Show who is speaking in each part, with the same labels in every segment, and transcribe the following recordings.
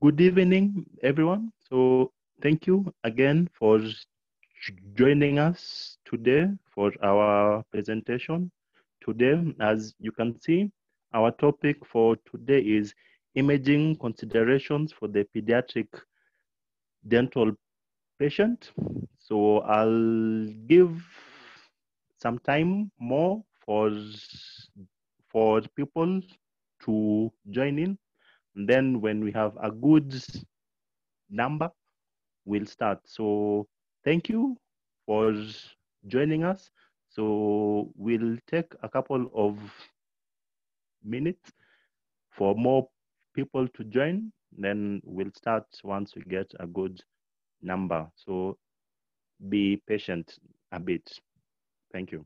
Speaker 1: Good evening, everyone. So thank you again for joining us today for our presentation. Today, as you can see, our topic for today is imaging considerations for the pediatric dental patient. So I'll give some time more for for people to join in and then when we have a good number, we'll start. So thank you for joining us. So we'll take a couple of minutes for more people to join. Then we'll start once we get a good number. So be patient a bit. Thank you.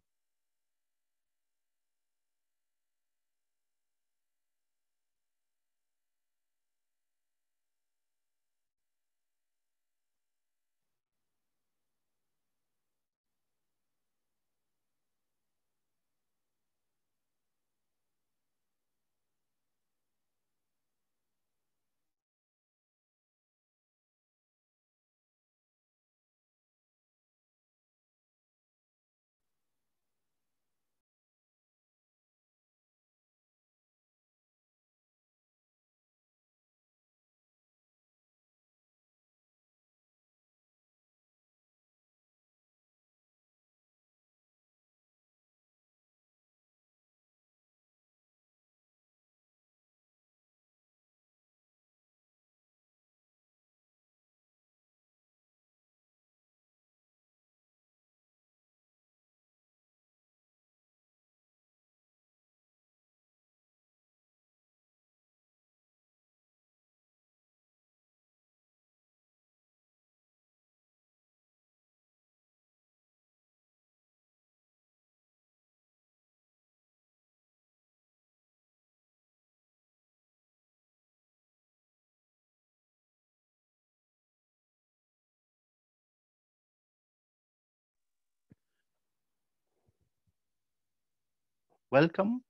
Speaker 1: Welcome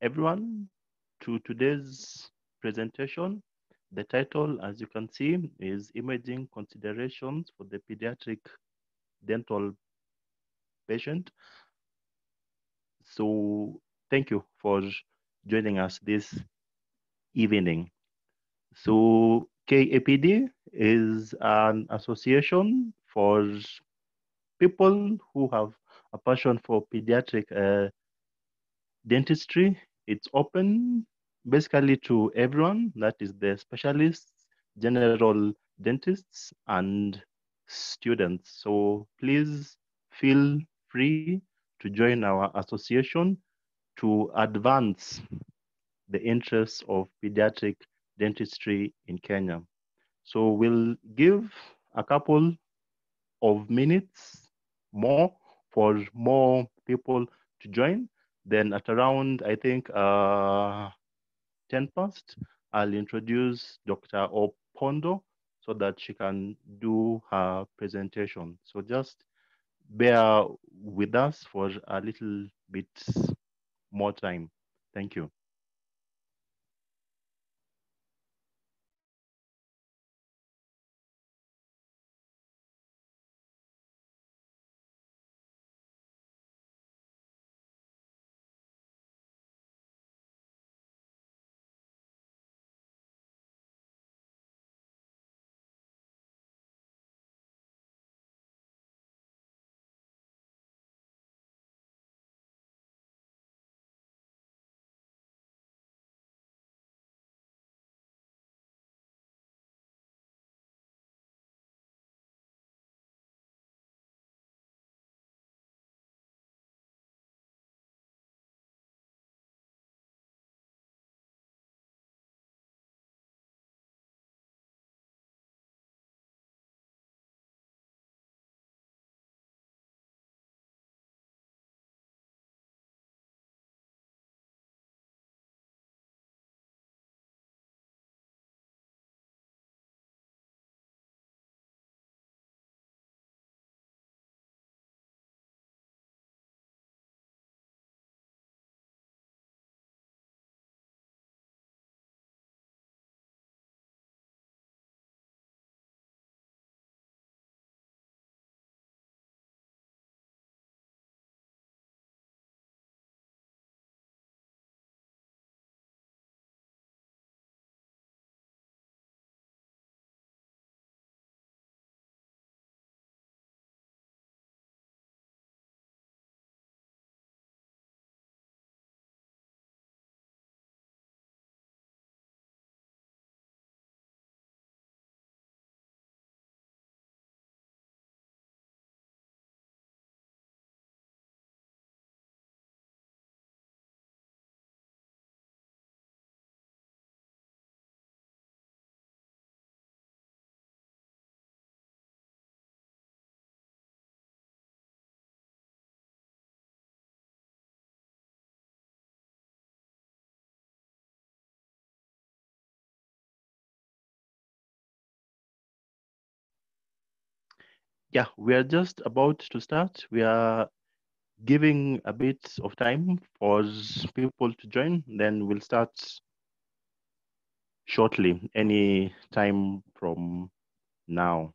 Speaker 1: everyone to today's presentation. The title, as you can see, is Imaging Considerations for the Pediatric Dental Patient. So thank you for joining us this evening. So KAPD is an association for people who have a passion for pediatric uh, dentistry. It's open basically to everyone, that is the specialists, general dentists, and students. So please feel free to join our association to advance the interests of pediatric dentistry in Kenya. So we'll give a couple of minutes more for more people to join. Then at around, I think, uh, 10 past, I'll introduce Dr. Opondo so that she can do her presentation. So just bear with us for a little bit more time. Thank you. Yeah, we are just about to start. We are giving a bit of time for people to join, then we'll start shortly, any time from now.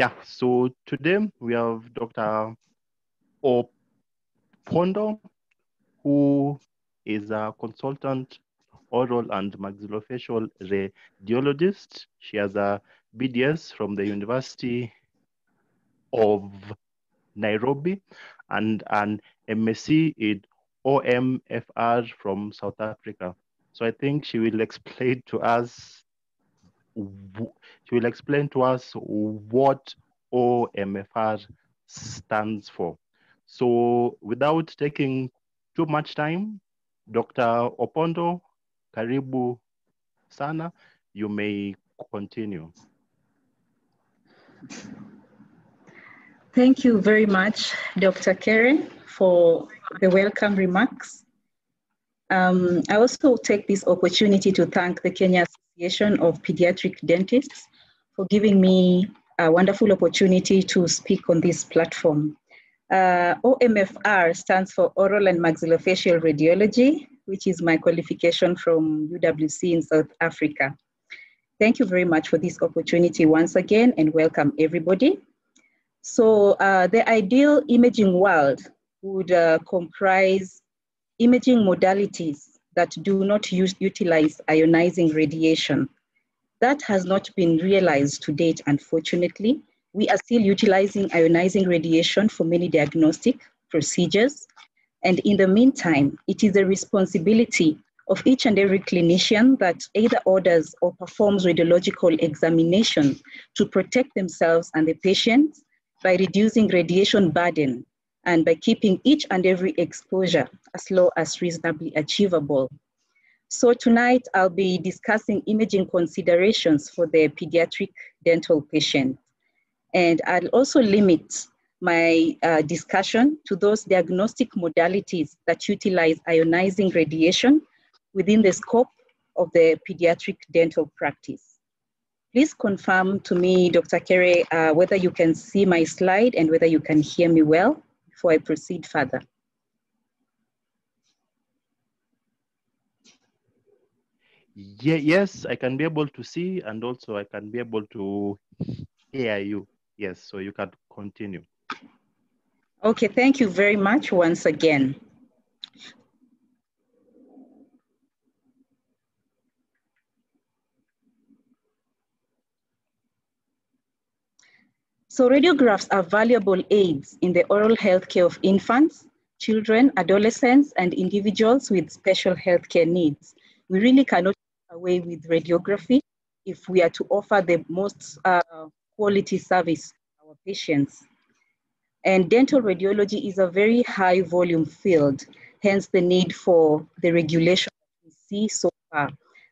Speaker 1: Yeah, so today we have Dr. Opondo, who is a consultant oral and maxillofacial radiologist. She has a BDS from the University of Nairobi and an MSc in OMFR from South Africa. So I think she will explain to us she will explain to us what OMFR stands for. So without taking too much time, Dr. Opondo, karibu sana, you may continue.
Speaker 2: Thank you very much, Dr. Kere, for the welcome remarks. Um, I also take this opportunity to thank the Kenya Association of Pediatric Dentists for giving me a wonderful opportunity to speak on this platform. Uh, OMFR stands for Oral and Maxillofacial Radiology, which is my qualification from UWC in South Africa. Thank you very much for this opportunity once again and welcome everybody. So uh, the ideal imaging world would uh, comprise imaging modalities that do not use, utilize ionizing radiation. That has not been realized to date, unfortunately. We are still utilizing ionizing radiation for many diagnostic procedures. And in the meantime, it is the responsibility of each and every clinician that either orders or performs radiological examination to protect themselves and the patients by reducing radiation burden and by keeping each and every exposure as low as reasonably achievable. So tonight I'll be discussing imaging considerations for the pediatric dental patient. And I'll also limit my uh, discussion to those diagnostic modalities that utilize ionizing radiation within the scope of the pediatric dental practice. Please confirm to me, Dr. Kere, uh, whether you can see my slide and whether you can hear me well before I proceed further.
Speaker 1: Yeah, yes, I can be able to see and also I can be able to hear you. Yes, so you can continue.
Speaker 2: Okay, thank you very much once again. So radiographs are valuable aids in the oral health care of infants, children, adolescents, and individuals with special healthcare needs. We really cannot away with radiography if we are to offer the most uh, quality service to our patients. And dental radiology is a very high volume field, hence the need for the regulation we see so far.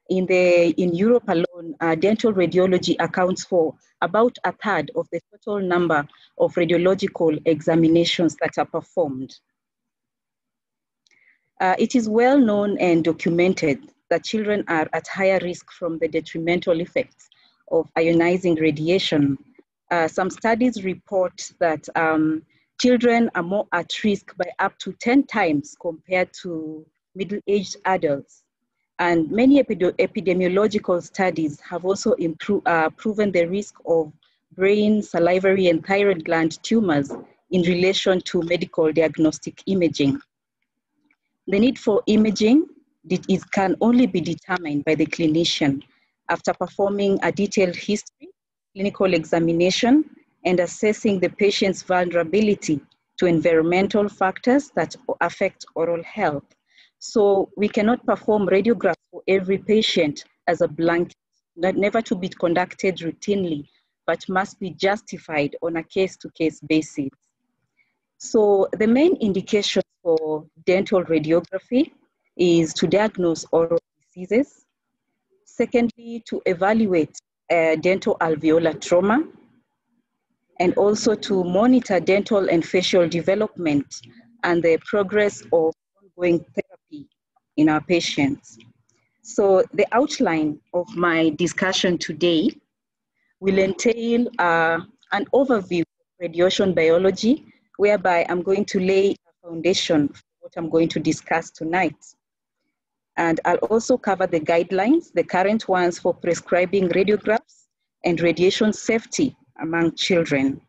Speaker 2: In, the, in Europe alone, uh, dental radiology accounts for about a third of the total number of radiological examinations that are performed. Uh, it is well known and documented that children are at higher risk from the detrimental effects of ionizing radiation. Uh, some studies report that um, children are more at risk by up to 10 times compared to middle-aged adults. And many epidemiological studies have also uh, proven the risk of brain, salivary, and thyroid gland tumors in relation to medical diagnostic imaging. The need for imaging is, can only be determined by the clinician after performing a detailed history, clinical examination, and assessing the patient's vulnerability to environmental factors that affect oral health So we cannot perform radiographs for every patient as a blanket, never to be conducted routinely, but must be justified on a case-to-case basis. So the main indication for dental radiography is to diagnose oral diseases. Secondly, to evaluate uh, dental alveolar trauma and also to monitor dental and facial development and the progress of ongoing therapy in our patients. So the outline of my discussion today will entail uh, an overview of radiation biology, whereby I'm going to lay a foundation for what I'm going to discuss tonight. And I'll also cover the guidelines, the current ones for prescribing radiographs and radiation safety among children.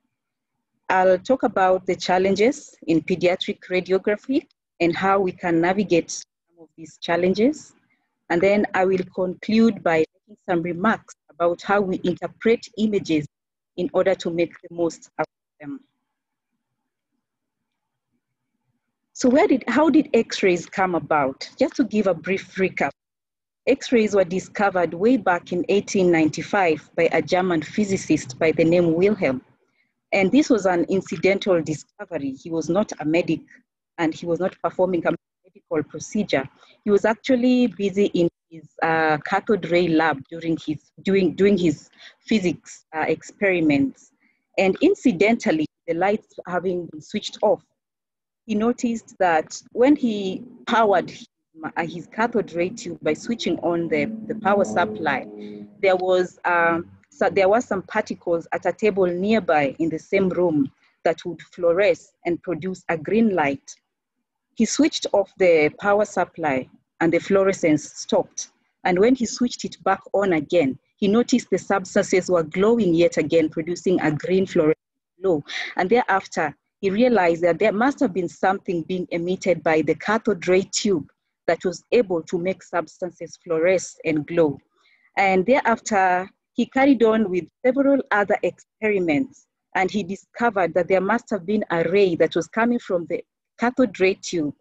Speaker 2: I'll talk about the challenges in pediatric radiography and how we can navigate some of these challenges. And then I will conclude by making some remarks about how we interpret images in order to make the most of them. So where did, how did X-rays come about? Just to give a brief recap. X-rays were discovered way back in 1895 by a German physicist by the name Wilhelm and this was an incidental discovery. He was not a medic and he was not performing a medical procedure. He was actually busy in his uh, cathode ray lab during his, doing, doing his physics uh, experiments. And incidentally, the lights having been switched off, he noticed that when he powered his, cathode ray tube by switching on the, the power supply, there was um, so there were some particles at a table nearby in the same room that would fluoresce and produce a green light. He switched off the power supply and the fluorescence stopped. And when he switched it back on again, he noticed the substances were glowing yet again, producing a green fluorescent glow. And thereafter, he realized that there must have been something being emitted by the cathode ray tube that was able to make substances fluoresce and glow. And thereafter, he carried on with several other experiments and he discovered that there must have been a ray that was coming from the cathode ray tube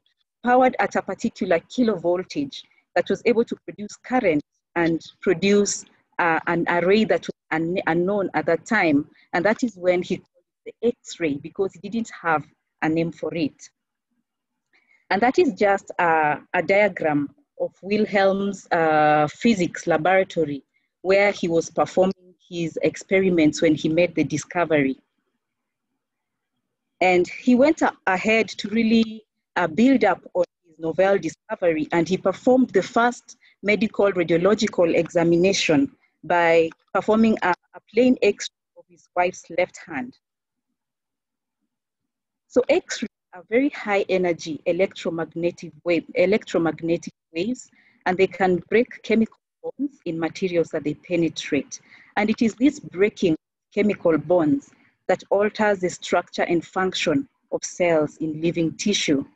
Speaker 2: powered at a particular kilovoltage that was able to produce current and produce uh, an array that was un unknown at that time. And that is when he the X-ray because he didn't have a name for it. And that is just a, a diagram of Wilhelm's uh, physics laboratory where he was performing his experiments when he made the discovery. And he went ahead to really uh, build up on his novel discovery, and he performed the first medical radiological examination by performing a, a plain X-ray of his wife's left hand. So X-rays are very high energy electromagnetic wave, electromagnetic waves, and they can break chemical bonds in materials that they penetrate. And it is this breaking chemical bonds that alters the structure and function of cells in living tissue.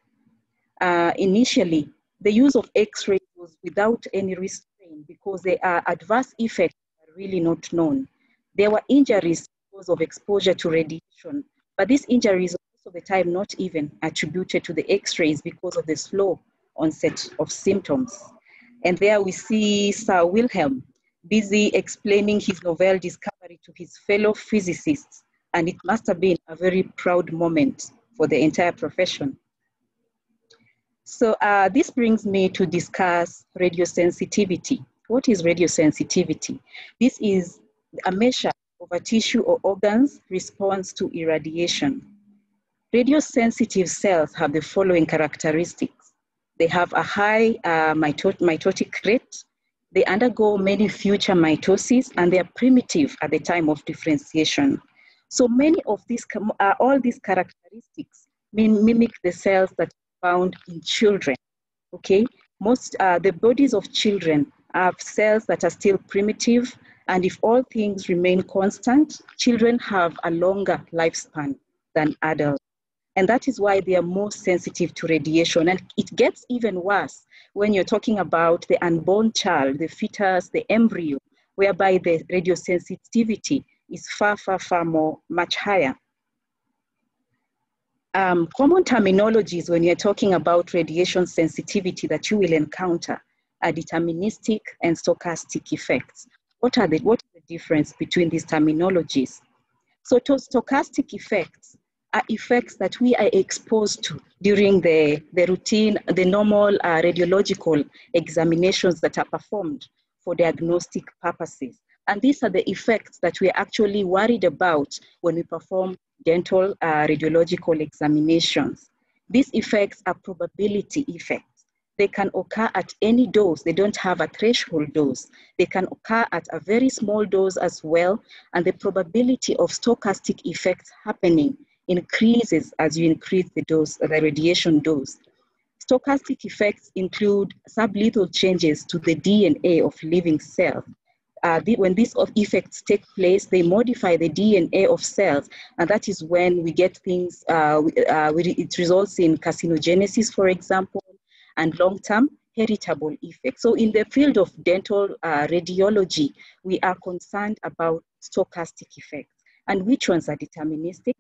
Speaker 2: Uh, initially, the use of X-rays was without any restraint because their adverse effects are really not known. There were injuries because of exposure to radiation, but these injuries most of the time not even attributed to the X-rays because of the slow onset of symptoms. And there we see Sir Wilhelm busy explaining his novel discovery to his fellow physicists. And it must have been a very proud moment for the entire profession. So uh, this brings me to discuss radiosensitivity. What is radiosensitivity? This is a measure of a tissue or organ's response to irradiation. Radiosensitive cells have the following characteristics. They have a high uh, mitotic rate. They undergo many future mitoses and they are primitive at the time of differentiation. So many of these, uh, all these characteristics mimic the cells that are found in children, okay? Most, uh, the bodies of children have cells that are still primitive and if all things remain constant, children have a longer lifespan than adults. And that is why they are more sensitive to radiation. And it gets even worse when you're talking about the unborn child, the fetus, the embryo, whereby the radiosensitivity is far, far, far more, much higher. Um, common terminologies when you're talking about radiation sensitivity that you will encounter are deterministic and stochastic effects. What are the, what is the difference between these terminologies? So to stochastic effects are effects that we are exposed to during the, the routine, the normal uh, radiological examinations that are performed for diagnostic purposes. And these are the effects that we're actually worried about when we perform dental uh, radiological examinations. These effects are probability effects. They can occur at any dose. They don't have a threshold dose. They can occur at a very small dose as well. And the probability of stochastic effects happening increases as you increase the dose, the radiation dose. Stochastic effects include sublethal changes to the DNA of living cells. Uh, the, when these effects take place, they modify the DNA of cells, and that is when we get things, uh, uh, it results in carcinogenesis, for example, and long-term heritable effects. So in the field of dental uh, radiology, we are concerned about stochastic effects. And which ones are deterministic?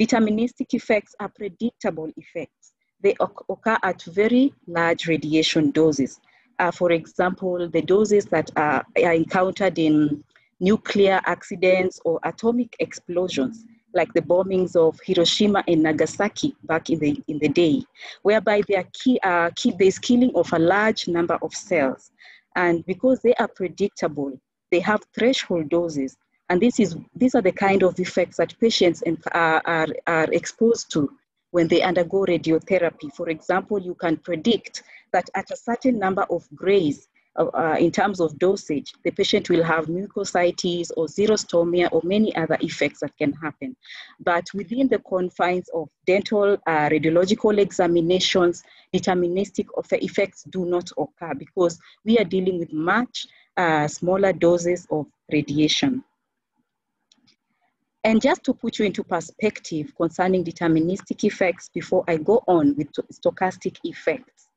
Speaker 2: Deterministic effects are predictable effects. They occur at very large radiation doses. Uh, for example, the doses that are, are encountered in nuclear accidents or atomic explosions, like the bombings of Hiroshima and Nagasaki back in the, in the day, whereby there key, uh, key, there's killing of a large number of cells. And because they are predictable, they have threshold doses and this is, these are the kind of effects that patients are, are, are exposed to when they undergo radiotherapy. For example, you can predict that at a certain number of grays, uh, uh, in terms of dosage, the patient will have mucositis or xerostomia or many other effects that can happen. But within the confines of dental uh, radiological examinations, deterministic effects do not occur because we are dealing with much uh, smaller doses of radiation. And just to put you into perspective concerning deterministic effects before I go on with stochastic effects,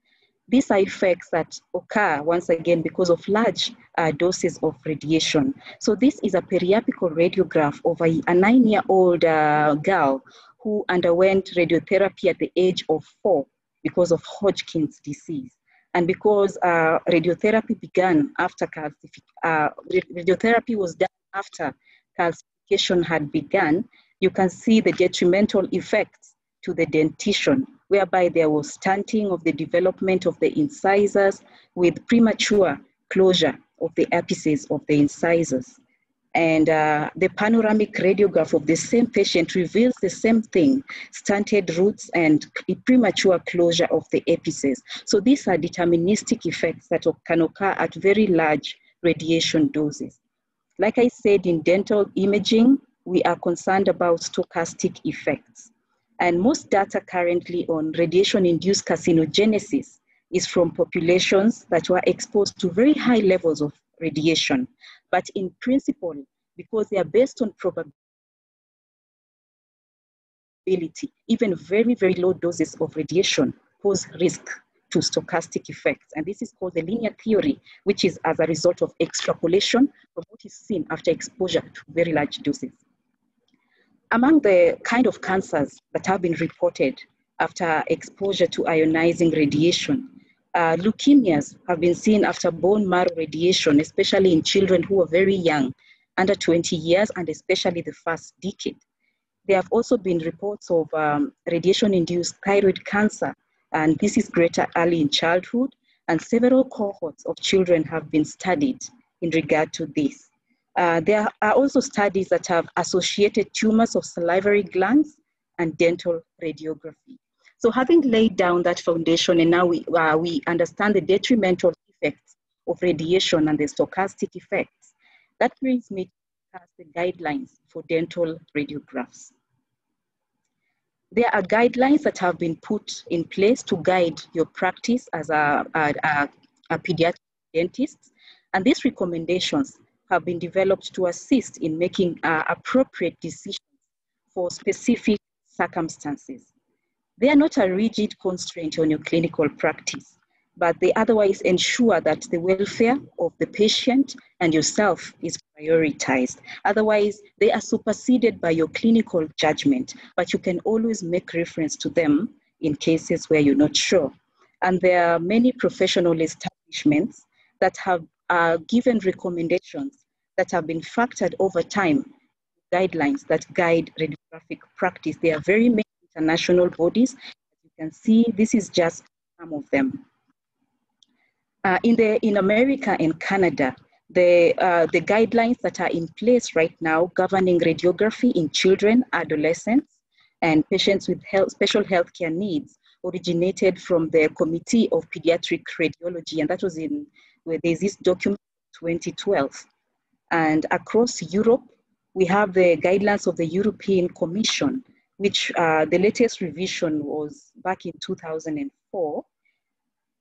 Speaker 2: these are effects that occur once again because of large uh, doses of radiation. So this is a periapical radiograph of a, a nine-year-old uh, girl who underwent radiotherapy at the age of four because of Hodgkin's disease. And because uh, radiotherapy began after calcification, uh, radiotherapy was done after calcification had begun, you can see the detrimental effects to the dentition, whereby there was stunting of the development of the incisors with premature closure of the apices of the incisors. And uh, the panoramic radiograph of the same patient reveals the same thing, stunted roots and premature closure of the apices. So these are deterministic effects that can occur at very large radiation doses. Like I said, in dental imaging, we are concerned about stochastic effects. And most data currently on radiation-induced carcinogenesis is from populations that were exposed to very high levels of radiation. But in principle, because they are based on probability, even very, very low doses of radiation pose risk to stochastic effects. And this is called the linear theory, which is as a result of extrapolation of what is seen after exposure to very large doses. Among the kind of cancers that have been reported after exposure to ionizing radiation, uh, leukemias have been seen after bone marrow radiation, especially in children who are very young, under 20 years, and especially the first decade. There have also been reports of um, radiation-induced thyroid cancer and this is greater early in childhood, and several cohorts of children have been studied in regard to this. Uh, there are also studies that have associated tumors of salivary glands and dental radiography. So having laid down that foundation and now we, uh, we understand the detrimental effects of radiation and the stochastic effects, that brings me to the guidelines for dental radiographs. There are guidelines that have been put in place to guide your practice as a, a, a, a pediatric dentist. And these recommendations have been developed to assist in making uh, appropriate decisions for specific circumstances. They are not a rigid constraint on your clinical practice. But they otherwise ensure that the welfare of the patient and yourself is prioritized. Otherwise, they are superseded by your clinical judgment, but you can always make reference to them in cases where you're not sure. And there are many professional establishments that have uh, given recommendations that have been factored over time, guidelines that guide radiographic practice. There are very many international bodies. As you can see, this is just some of them. Uh, in, the, in America and Canada, the, uh, the guidelines that are in place right now governing radiography in children, adolescents, and patients with health, special healthcare needs originated from the Committee of Pediatric Radiology, and that was in where there's this document 2012. And across Europe, we have the guidelines of the European Commission, which uh, the latest revision was back in 2004.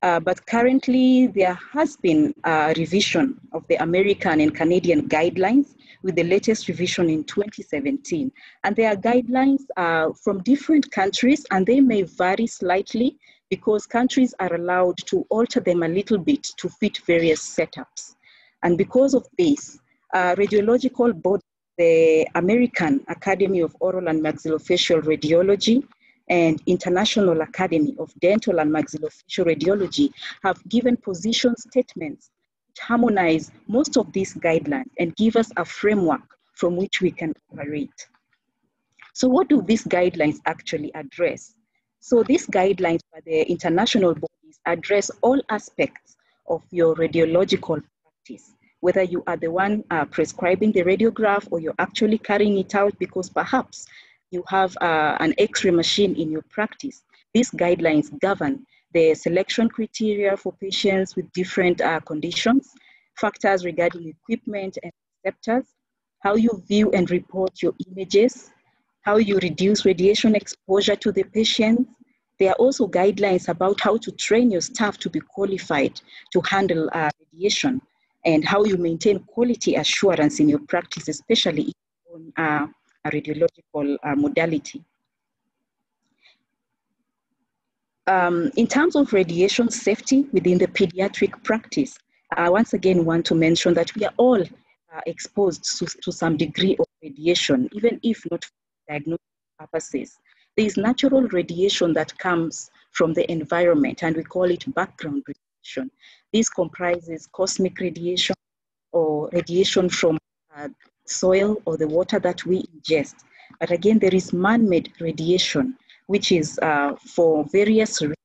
Speaker 2: Uh, but currently, there has been a revision of the American and Canadian guidelines with the latest revision in 2017. And there are guidelines uh, from different countries, and they may vary slightly because countries are allowed to alter them a little bit to fit various setups. And because of this, uh, radiological board, the American Academy of Oral and Maxillofacial Radiology and International Academy of Dental and Maxillofacial Radiology have given position statements which harmonize most of these guidelines and give us a framework from which we can operate. So what do these guidelines actually address? So these guidelines by the international bodies address all aspects of your radiological practice, whether you are the one uh, prescribing the radiograph or you're actually carrying it out because perhaps you have uh, an x-ray machine in your practice. These guidelines govern the selection criteria for patients with different uh, conditions, factors regarding equipment and receptors, how you view and report your images, how you reduce radiation exposure to the patient. There are also guidelines about how to train your staff to be qualified to handle uh, radiation and how you maintain quality assurance in your practice, especially on uh, radiological uh, modality. Um, in terms of radiation safety within the pediatric practice, I once again want to mention that we are all uh, exposed to, to some degree of radiation, even if not for diagnostic purposes. There is natural radiation that comes from the environment, and we call it background radiation. This comprises cosmic radiation or radiation from uh, soil or the water that we ingest. But again, there is man-made radiation, which is uh, for various reasons.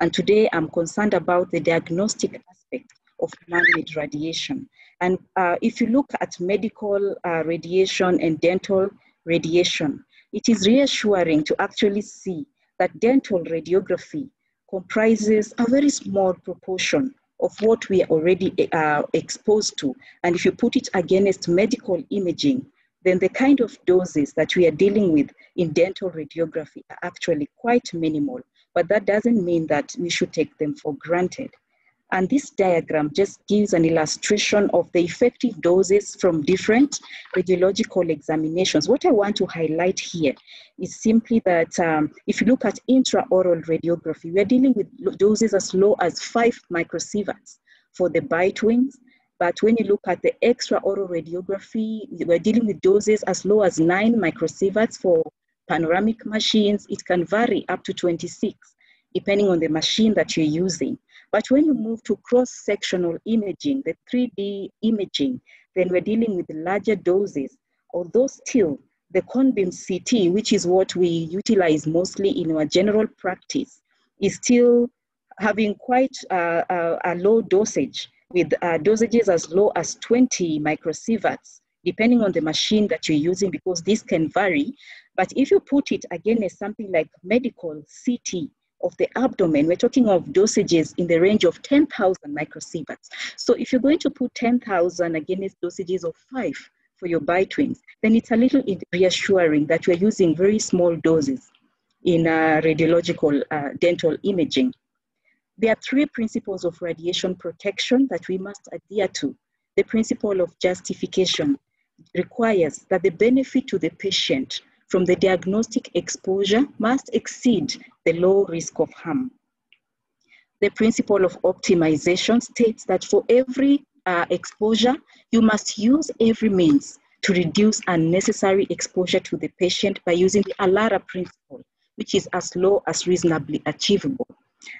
Speaker 2: And today I'm concerned about the diagnostic aspect of man-made radiation. And uh, if you look at medical uh, radiation and dental radiation, it is reassuring to actually see that dental radiography comprises a very small proportion of what we are already uh, exposed to. And if you put it against medical imaging, then the kind of doses that we are dealing with in dental radiography are actually quite minimal. But that doesn't mean that we should take them for granted. And this diagram just gives an illustration of the effective doses from different radiological examinations. What I want to highlight here is simply that um, if you look at intraoral radiography, we're dealing with doses as low as five microsieverts for the bite wings. But when you look at the extraoral radiography, we're dealing with doses as low as nine microsieverts for panoramic machines. It can vary up to 26, depending on the machine that you're using. But when you move to cross-sectional imaging, the 3D imaging, then we're dealing with larger doses, although still the cone beam CT, which is what we utilize mostly in our general practice, is still having quite a, a, a low dosage with uh, dosages as low as 20 microsieverts, depending on the machine that you're using, because this can vary. But if you put it again as something like medical CT, of the abdomen, we're talking of dosages in the range of 10,000 microsieverts. So if you're going to put 10,000 against dosages of five for your bite wings, then it's a little reassuring that we're using very small doses in uh, radiological uh, dental imaging. There are three principles of radiation protection that we must adhere to. The principle of justification requires that the benefit to the patient from the diagnostic exposure must exceed the low risk of harm. the principle of optimization states that for every uh, exposure, you must use every means to reduce unnecessary exposure to the patient by using the ALARA principle, which is as low as reasonably achievable.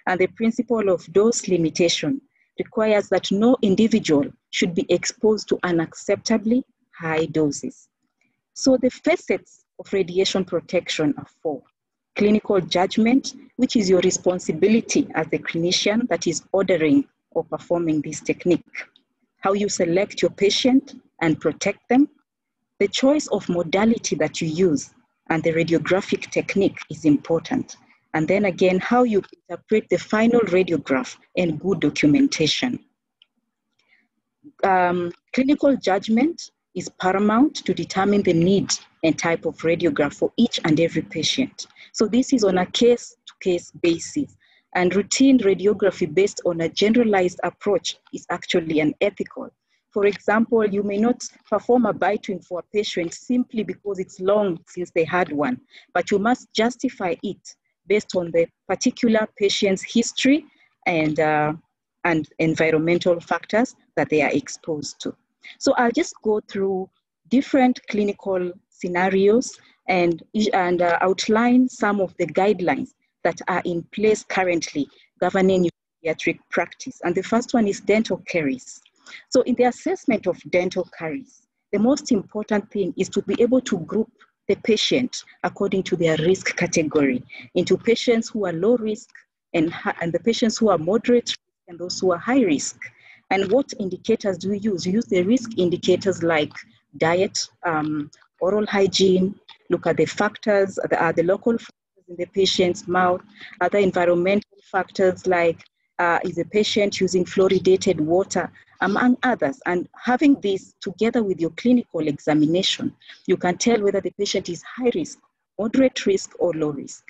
Speaker 2: And the principle of dose limitation requires that no individual should be exposed to unacceptably high doses. So the facets of radiation protection are four. Clinical judgment, which is your responsibility as the clinician that is ordering or performing this technique. How you select your patient and protect them. The choice of modality that you use and the radiographic technique is important. And then again, how you interpret the final radiograph and good documentation. Um, clinical judgment is paramount to determine the need and type of radiograph for each and every patient. So this is on a case-to-case basis. And routine radiography based on a generalized approach is actually unethical. For example, you may not perform a bitewing for a patient simply because it's long since they had one, but you must justify it based on the particular patient's history and, uh, and environmental factors that they are exposed to. So I'll just go through different clinical scenarios and, and uh, outline some of the guidelines that are in place currently governing pediatric practice. And the first one is dental caries. So in the assessment of dental caries, the most important thing is to be able to group the patient according to their risk category into patients who are low risk and, and the patients who are moderate and those who are high risk. And what indicators do we use? Use the risk indicators like diet, um, oral hygiene, look at the factors, the, uh, the local factors in the patient's mouth, other environmental factors like uh, is the patient using fluoridated water, among others. And having this together with your clinical examination, you can tell whether the patient is high risk, moderate risk, or low risk.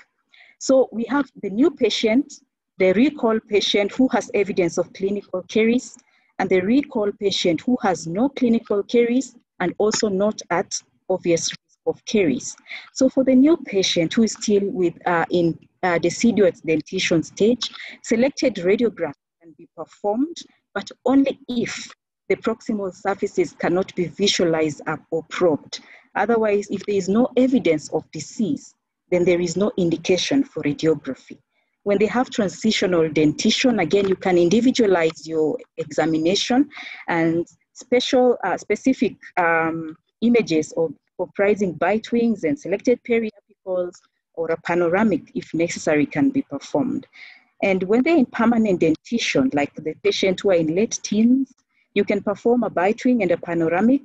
Speaker 2: So we have the new patient, the recall patient who has evidence of clinical caries, and the recall patient who has no clinical caries and also not at obvious risk of caries. So for the new patient who is still with uh, in uh, deciduous dentition stage, selected radiograph can be performed, but only if the proximal surfaces cannot be visualized or probed. Otherwise, if there is no evidence of disease, then there is no indication for radiography. When they have transitional dentition, again, you can individualize your examination and special, uh, specific um, images of comprising bite wings and selected periapicals or a panoramic, if necessary, can be performed. And when they're in permanent dentition, like the patient who are in late teens, you can perform a bite wing and a panoramic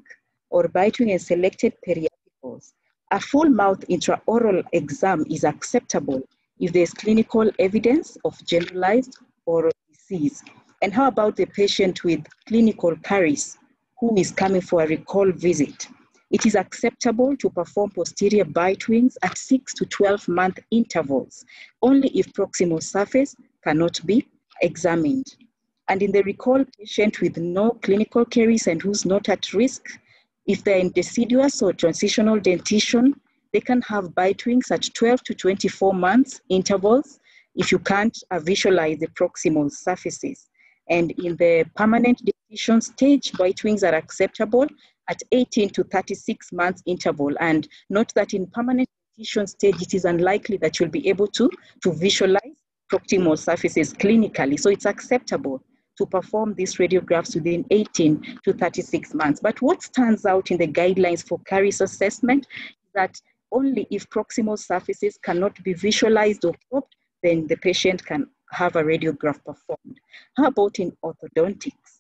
Speaker 2: or bite wing and selected periapicals. A full mouth intraoral exam is acceptable if there's clinical evidence of generalized oral disease. And how about the patient with clinical caries who is coming for a recall visit? It is acceptable to perform posterior bite wings at 6 to 12 month intervals, only if proximal surface cannot be examined. And in the recall patient with no clinical caries and who's not at risk, if they're in deciduous or transitional dentition, they can have bite wings at 12 to 24 months intervals if you can't uh, visualize the proximal surfaces. And in the permanent dentition stage, bite wings are acceptable at 18 to 36 months interval. And note that in permanent dentition stage, it is unlikely that you'll be able to, to visualize proximal surfaces clinically. So it's acceptable to perform these radiographs within 18 to 36 months. But what stands out in the guidelines for caries assessment is that only if proximal surfaces cannot be visualized or probed, then the patient can have a radiograph performed. How about in orthodontics?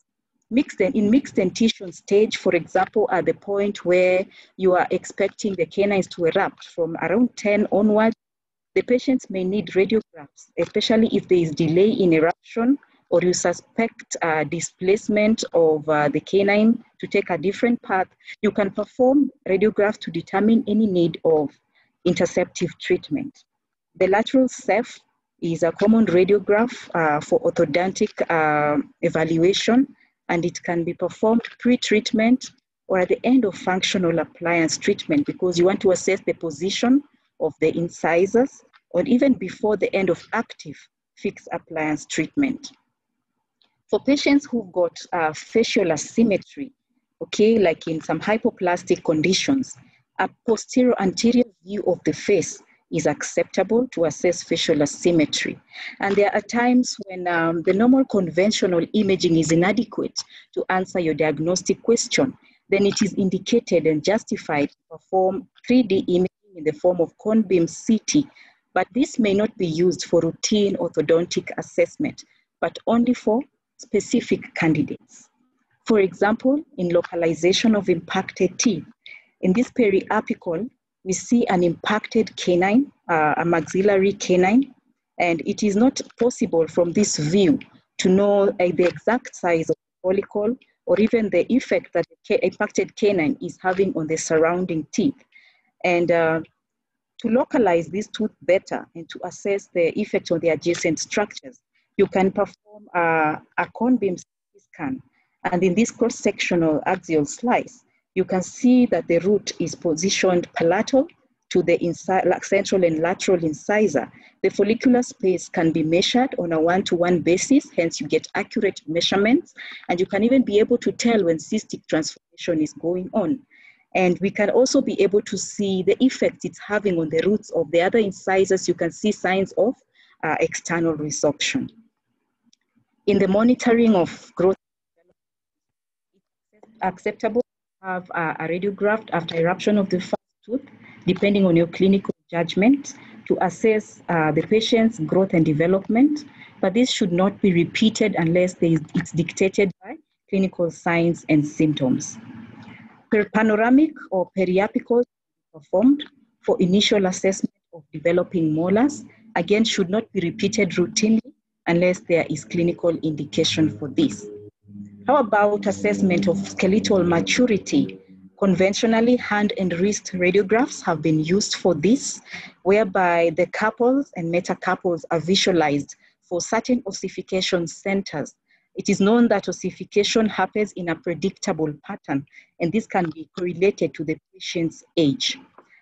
Speaker 2: Mixed, in mixed dentition stage, for example, at the point where you are expecting the canines to erupt from around 10 onwards, the patients may need radiographs, especially if there is delay in eruption or you suspect uh, displacement of uh, the canine to take a different path, you can perform radiographs to determine any need of interceptive treatment. The lateral ceph is a common radiograph uh, for orthodontic uh, evaluation, and it can be performed pre-treatment or at the end of functional appliance treatment because you want to assess the position of the incisors or even before the end of active fixed appliance treatment. For patients who've got uh, facial asymmetry, okay, like in some hypoplastic conditions, a posterior anterior view of the face is acceptable to assess facial asymmetry. And there are times when um, the normal conventional imaging is inadequate to answer your diagnostic question, then it is indicated and justified to perform 3D imaging in the form of cone beam CT, but this may not be used for routine orthodontic assessment, but only for specific candidates. For example, in localization of impacted teeth, in this periapical, we see an impacted canine, uh, a maxillary canine, and it is not possible from this view to know uh, the exact size of the follicle or even the effect that the impacted canine is having on the surrounding teeth. And uh, to localize this tooth better and to assess the effect on the adjacent structures, you can perform a, a cone beam scan. And in this cross-sectional axial slice, you can see that the root is positioned palatal to the central and lateral incisor. The follicular space can be measured on a one-to-one -one basis, hence you get accurate measurements, and you can even be able to tell when cystic transformation is going on. And we can also be able to see the effect it's having on the roots of the other incisors. You can see signs of uh, external resorption. In the monitoring of growth, it's acceptable to have a, a radiograph after eruption of the first tooth, depending on your clinical judgment, to assess uh, the patient's growth and development. But this should not be repeated unless it's dictated by clinical signs and symptoms panoramic or periapical performed for initial assessment of developing molars, again, should not be repeated routinely unless there is clinical indication for this. How about assessment of skeletal maturity? Conventionally, hand and wrist radiographs have been used for this, whereby the carpals and metacarpals are visualized for certain ossification centers it is known that ossification happens in a predictable pattern, and this can be correlated to the patient's age.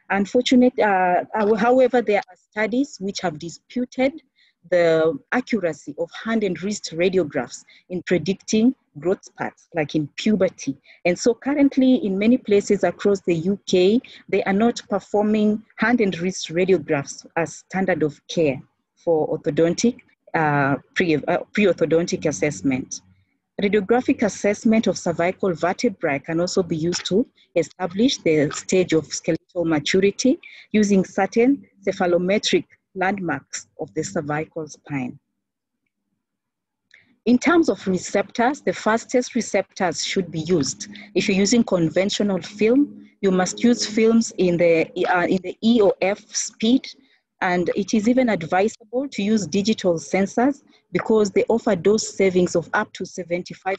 Speaker 2: Unfortunately, uh, however, there are studies which have disputed the accuracy of hand and wrist radiographs in predicting growth spurts, like in puberty. And so currently in many places across the UK, they are not performing hand and wrist radiographs as standard of care for orthodontic uh, pre, uh, pre-orthodontic assessment. Radiographic assessment of cervical vertebrae can also be used to establish the stage of skeletal maturity using certain cephalometric landmarks of the cervical spine. In terms of receptors, the fastest receptors should be used. If you're using conventional film, you must use films in the, uh, in the EOF speed and it is even advisable to use digital sensors because they offer dose savings of up to 75%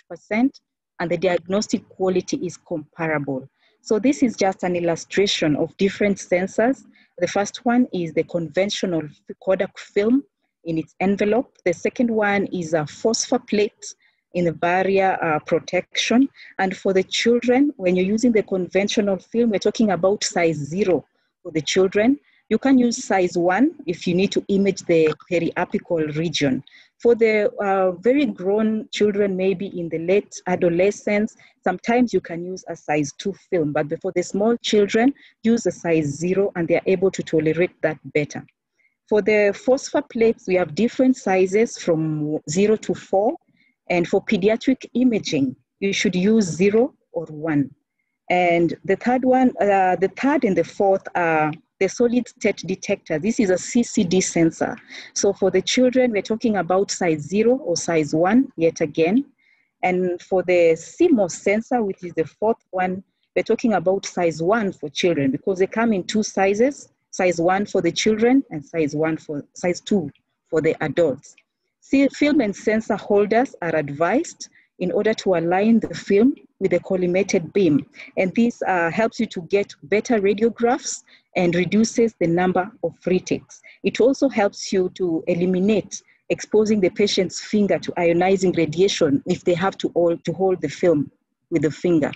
Speaker 2: and the diagnostic quality is comparable. So this is just an illustration of different sensors. The first one is the conventional Kodak film in its envelope. The second one is a phosphor plate in the barrier uh, protection. And for the children, when you're using the conventional film, we're talking about size zero for the children. You can use size one if you need to image the periapical region. For the uh, very grown children, maybe in the late adolescence, sometimes you can use a size two film, but for the small children, use a size zero and they're able to tolerate that better. For the phosphor plates, we have different sizes from zero to four. And for pediatric imaging, you should use zero or one. And the third one, uh, the third and the fourth are the solid state detector. This is a CCD sensor. So for the children, we're talking about size zero or size one, yet again. And for the CMOS sensor, which is the fourth one, we're talking about size one for children because they come in two sizes, size one for the children and size one for size two for the adults. Film and sensor holders are advised in order to align the film with a collimated beam. And this uh, helps you to get better radiographs and reduces the number of retakes. It also helps you to eliminate exposing the patient's finger to ionizing radiation if they have to hold, to hold the film with the finger.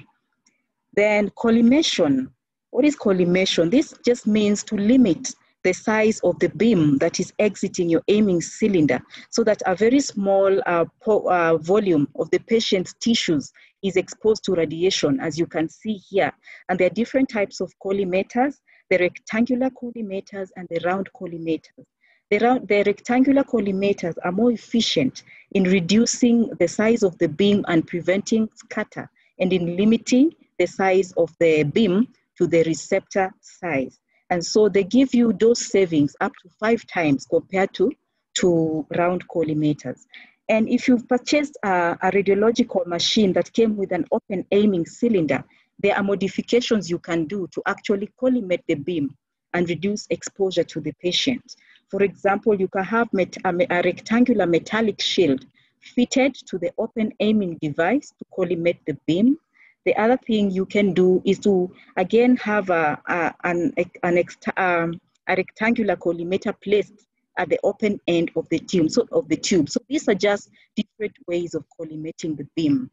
Speaker 2: Then collimation. What is collimation? This just means to limit the size of the beam that is exiting your aiming cylinder so that a very small uh, uh, volume of the patient's tissues is exposed to radiation, as you can see here. And there are different types of collimators, the rectangular collimators and the round collimators. The, round, the rectangular collimators are more efficient in reducing the size of the beam and preventing scatter and in limiting the size of the beam to the receptor size. And so they give you those savings up to five times compared to, to round collimators. And if you've purchased a, a, radiological machine that came with an open aiming cylinder, there are modifications you can do to actually collimate the beam and reduce exposure to the patient. For example, you can have a, rectangular metallic shield fitted to the open aiming device to collimate the beam the other thing you can do is to again have a, a an, an um, a rectangular collimator placed at the open end of the tube. So of the tube. So these are just different ways of collimating the beam.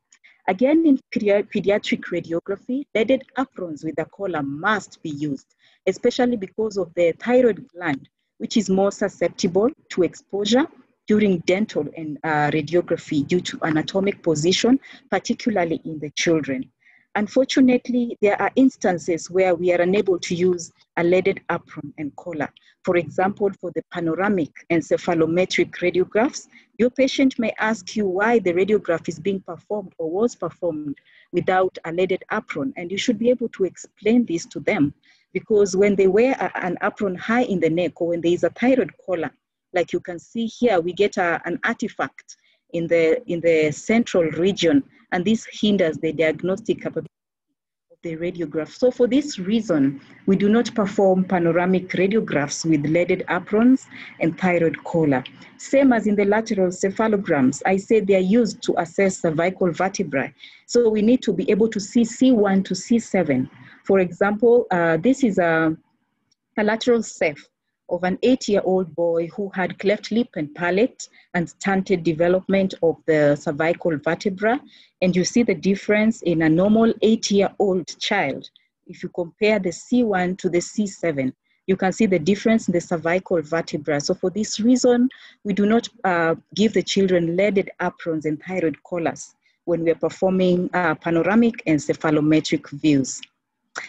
Speaker 2: Again, in pediatric radiography, leaded aprons with a collar must be used, especially because of the thyroid gland, which is more susceptible to exposure during dental and uh, radiography due to anatomic position, particularly in the children. Unfortunately, there are instances where we are unable to use a leaded apron and collar. For example, for the panoramic and cephalometric radiographs, your patient may ask you why the radiograph is being performed or was performed without a leaded apron, and you should be able to explain this to them because when they wear a, an apron high in the neck or when there is a thyroid collar, like you can see here, we get a, an artifact in the, in the central region, and this hinders the diagnostic capability of the radiograph. So for this reason, we do not perform panoramic radiographs with leaded aprons and thyroid collar. Same as in the lateral cephalograms, I said they are used to assess cervical vertebrae. So we need to be able to see C1 to C7. For example, uh, this is a, a lateral ceph of an eight-year-old boy who had cleft lip and palate and stunted development of the cervical vertebra. And you see the difference in a normal eight-year-old child. If you compare the C1 to the C7, you can see the difference in the cervical vertebra. So for this reason, we do not uh, give the children leaded aprons and thyroid collars when we are performing uh, panoramic and cephalometric views.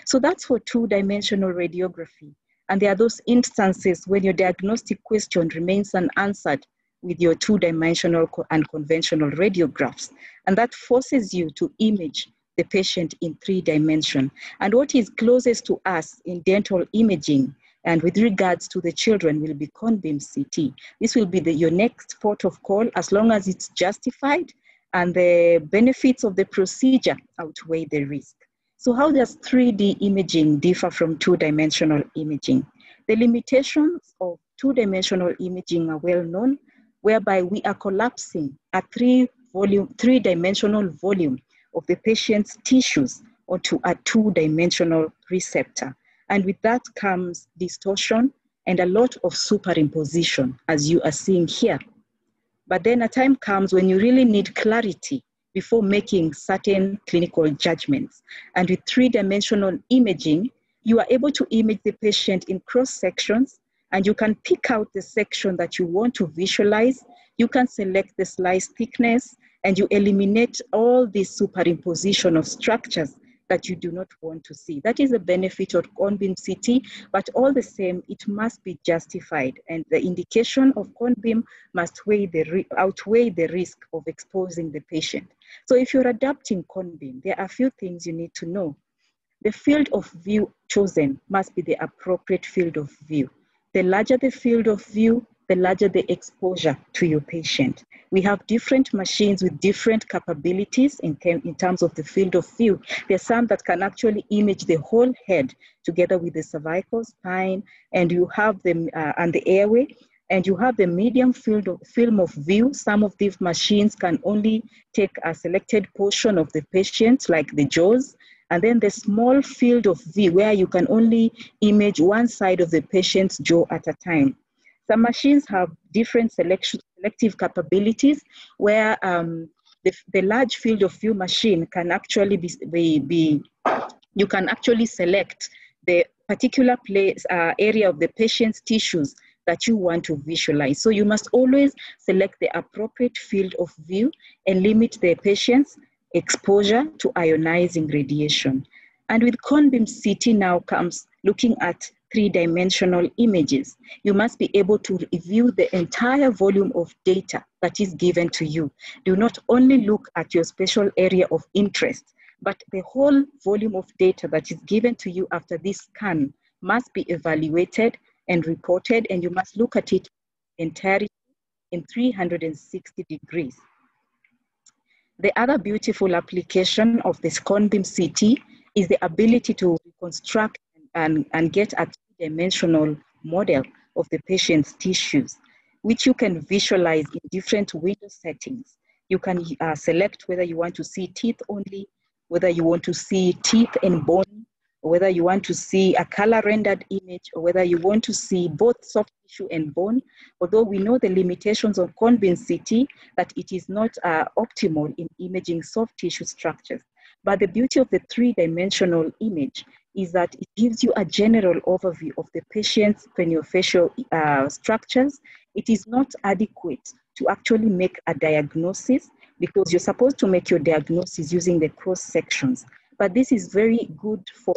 Speaker 2: So that's for two-dimensional radiography. And there are those instances when your diagnostic question remains unanswered with your two-dimensional and conventional radiographs. And that forces you to image the patient in three dimension. And what is closest to us in dental imaging and with regards to the children will be cone-beam CT. This will be the, your next port of call as long as it's justified and the benefits of the procedure outweigh the risk. So how does 3D imaging differ from two-dimensional imaging? The limitations of two-dimensional imaging are well known, whereby we are collapsing a three volume, three-dimensional volume of the patient's tissues onto a two-dimensional receptor. And with that comes distortion and a lot of superimposition, as you are seeing here. But then a time comes when you really need clarity before making certain clinical judgments. And with three-dimensional imaging, you are able to image the patient in cross sections and you can pick out the section that you want to visualize. You can select the slice thickness and you eliminate all this superimposition of structures that you do not want to see. That is a benefit of cone-beam CT, but all the same, it must be justified. And the indication of cone-beam must weigh the outweigh the risk of exposing the patient. So if you're adapting cone-beam, there are a few things you need to know. The field of view chosen must be the appropriate field of view. The larger the field of view, the larger the exposure to your patient. We have different machines with different capabilities in, in terms of the field of view. There are some that can actually image the whole head together with the cervical spine, and you have them uh, and the airway, and you have the medium field of, film of view. Some of these machines can only take a selected portion of the patient, like the jaws, and then the small field of view where you can only image one side of the patient's jaw at a time. Some machines have different selection, selective capabilities where um, the, the large field of view machine can actually be, be, be, you can actually select the particular place, uh, area of the patient's tissues that you want to visualize. So you must always select the appropriate field of view and limit the patient's exposure to ionizing radiation. And with Cone-beam CT now comes looking at three-dimensional images. You must be able to review the entire volume of data that is given to you. Do not only look at your special area of interest, but the whole volume of data that is given to you after this scan must be evaluated and reported, and you must look at it entirely in 360 degrees. The other beautiful application of this Cone-beam CT is the ability to reconstruct and, and get a dimensional model of the patient's tissues, which you can visualize in different window settings. You can uh, select whether you want to see teeth only, whether you want to see teeth and bone, whether you want to see a color rendered image, or whether you want to see both soft tissue and bone. Although we know the limitations of Cone-beam CT, that it is not uh, optimal in imaging soft tissue structures. But the beauty of the three-dimensional image is that it gives you a general overview of the patient's craniofacial uh, structures. It is not adequate to actually make a diagnosis because you're supposed to make your diagnosis using the cross sections. But this is very good for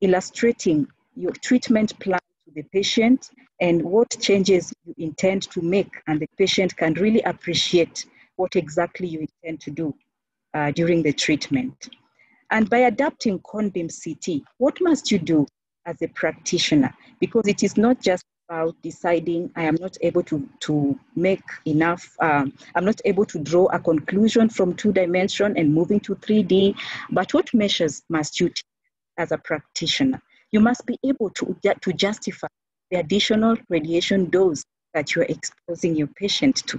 Speaker 2: illustrating your treatment plan to the patient and what changes you intend to make, and the patient can really appreciate what exactly you intend to do uh, during the treatment. And by adapting Cone-beam CT, what must you do as a practitioner? Because it is not just about deciding I am not able to, to make enough, um, I'm not able to draw a conclusion from two dimension and moving to 3D, but what measures must you take as a practitioner? You must be able to, to justify the additional radiation dose that you're exposing your patient to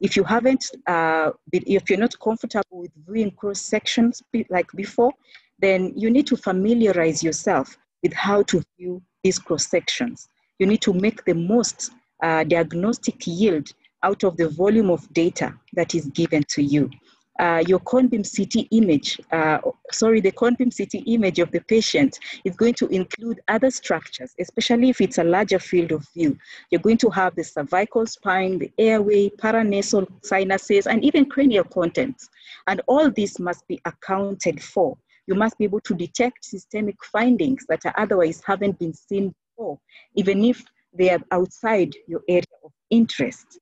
Speaker 2: if you haven't, uh, if you're not comfortable with viewing cross sections like before, then you need to familiarize yourself with how to view these cross sections. You need to make the most uh, diagnostic yield out of the volume of data that is given to you uh, your Cone-beam CT image, uh, sorry, the Cone-beam CT image of the patient is going to include other structures, especially if it's a larger field of view. You're going to have the cervical spine, the airway, paranasal sinuses, and even cranial contents. And all this must be accounted for. You must be able to detect systemic findings that are otherwise haven't been seen before, even if they are outside your area of interest.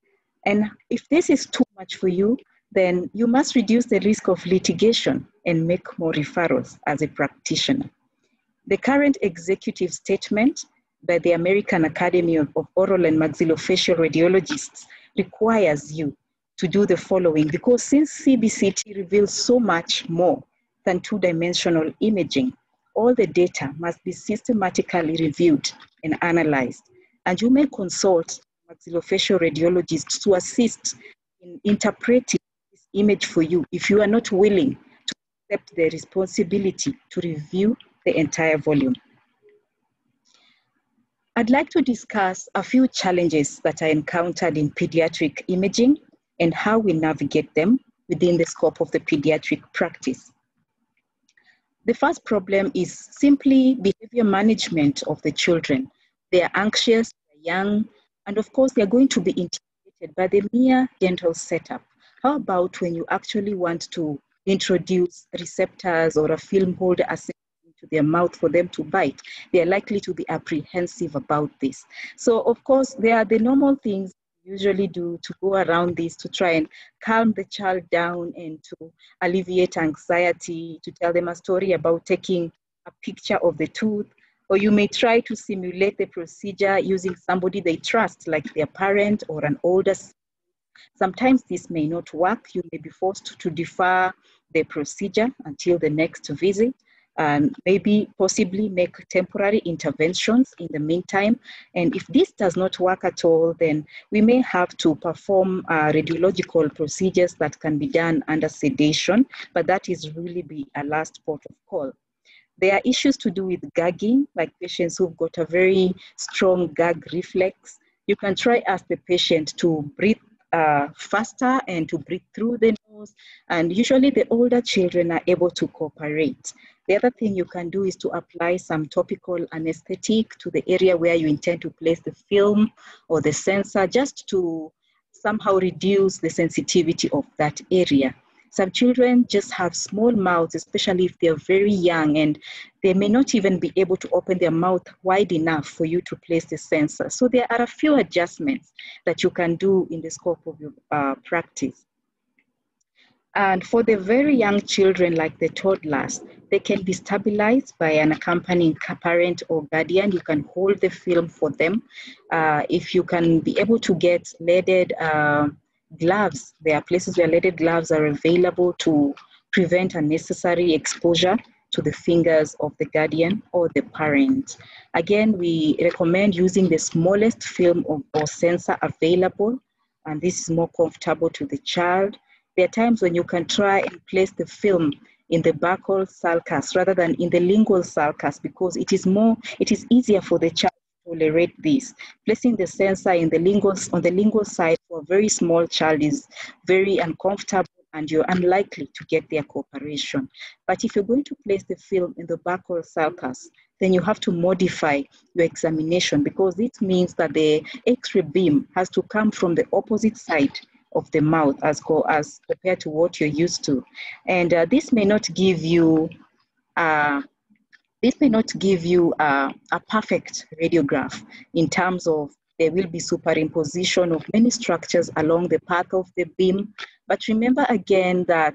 Speaker 2: And if this is too much for you, then you must reduce the risk of litigation and make more referrals as a practitioner. The current executive statement by the American Academy of Oral and Maxillofacial Radiologists requires you to do the following because since CBCT reveals so much more than two-dimensional imaging, all the data must be systematically reviewed and analyzed. And you may consult maxillofacial radiologists to assist in interpreting image for you if you are not willing to accept the responsibility to review the entire volume. I'd like to discuss a few challenges that I encountered in pediatric imaging and how we navigate them within the scope of the pediatric practice. The first problem is simply behavior management of the children. They are anxious, they're young, and of course, they're going to be intimidated by the mere dental setup. How about when you actually want to introduce receptors or a film holder into their mouth for them to bite? They are likely to be apprehensive about this. So, of course, there are the normal things usually do to go around this to try and calm the child down and to alleviate anxiety, to tell them a story about taking a picture of the tooth. Or you may try to simulate the procedure using somebody they trust, like their parent or an older Sometimes this may not work. You may be forced to defer the procedure until the next visit and maybe possibly make temporary interventions in the meantime. And if this does not work at all, then we may have to perform uh, radiological procedures that can be done under sedation, but that is really be a last port of call. There are issues to do with gagging, like patients who've got a very strong gag reflex. You can try ask the patient to breathe uh, faster and to breathe through the nose. And usually the older children are able to cooperate. The other thing you can do is to apply some topical anesthetic to the area where you intend to place the film or the sensor just to somehow reduce the sensitivity of that area. Some children just have small mouths, especially if they're very young, and they may not even be able to open their mouth wide enough for you to place the sensor. So there are a few adjustments that you can do in the scope of your uh, practice. And for the very young children, like the toddlers, they can be stabilized by an accompanying parent or guardian. You can hold the film for them. Uh, if you can be able to get leaded uh, gloves, there are places where leaded gloves are available to prevent unnecessary exposure to the fingers of the guardian or the parent. Again, we recommend using the smallest film or sensor available, and this is more comfortable to the child. There are times when you can try and place the film in the buccal sulcus rather than in the lingual sulcus because it is more, it is easier for the child to tolerate this. Placing the sensor in the lingual, on the lingual side for a very small child is very uncomfortable and you're unlikely to get their cooperation. But if you're going to place the film in the buccal sulcus, then you have to modify your examination because it means that the X-ray beam has to come from the opposite side of the mouth as, as compared to what you're used to. And uh, this may not give you uh, this may not give you uh, a perfect radiograph in terms of there will be superimposition of many structures along the path of the beam. But remember again that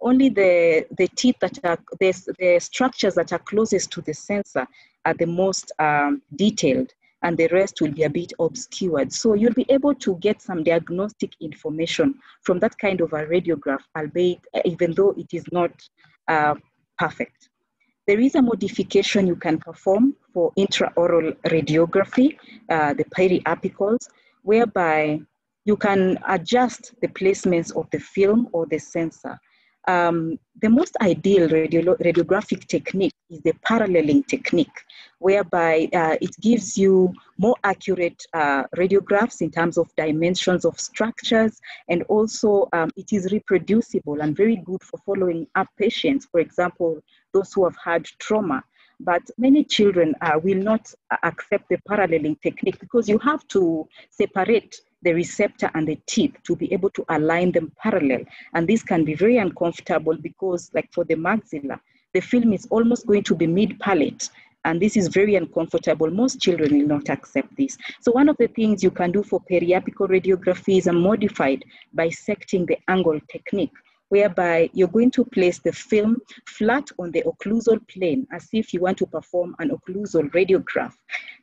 Speaker 2: only the, the teeth that are, the, the structures that are closest to the sensor are the most um, detailed and the rest will be a bit obscured. So you'll be able to get some diagnostic information from that kind of a radiograph, albeit even though it is not uh, perfect. There is a modification you can perform for intraoral radiography, uh, the periapicals, whereby you can adjust the placements of the film or the sensor. Um, the most ideal radio, radiographic technique is the paralleling technique, whereby uh, it gives you more accurate uh, radiographs in terms of dimensions of structures, and also um, it is reproducible and very good for following up patients, for example, those who have had trauma. But many children uh, will not accept the paralleling technique because you have to separate the receptor and the teeth to be able to align them parallel. And this can be very uncomfortable because like for the maxilla, the film is almost going to be mid-palate and this is very uncomfortable. Most children will not accept this. So one of the things you can do for periapical radiography is a modified bisecting the angle technique, whereby you're going to place the film flat on the occlusal plane as if you want to perform an occlusal radiograph.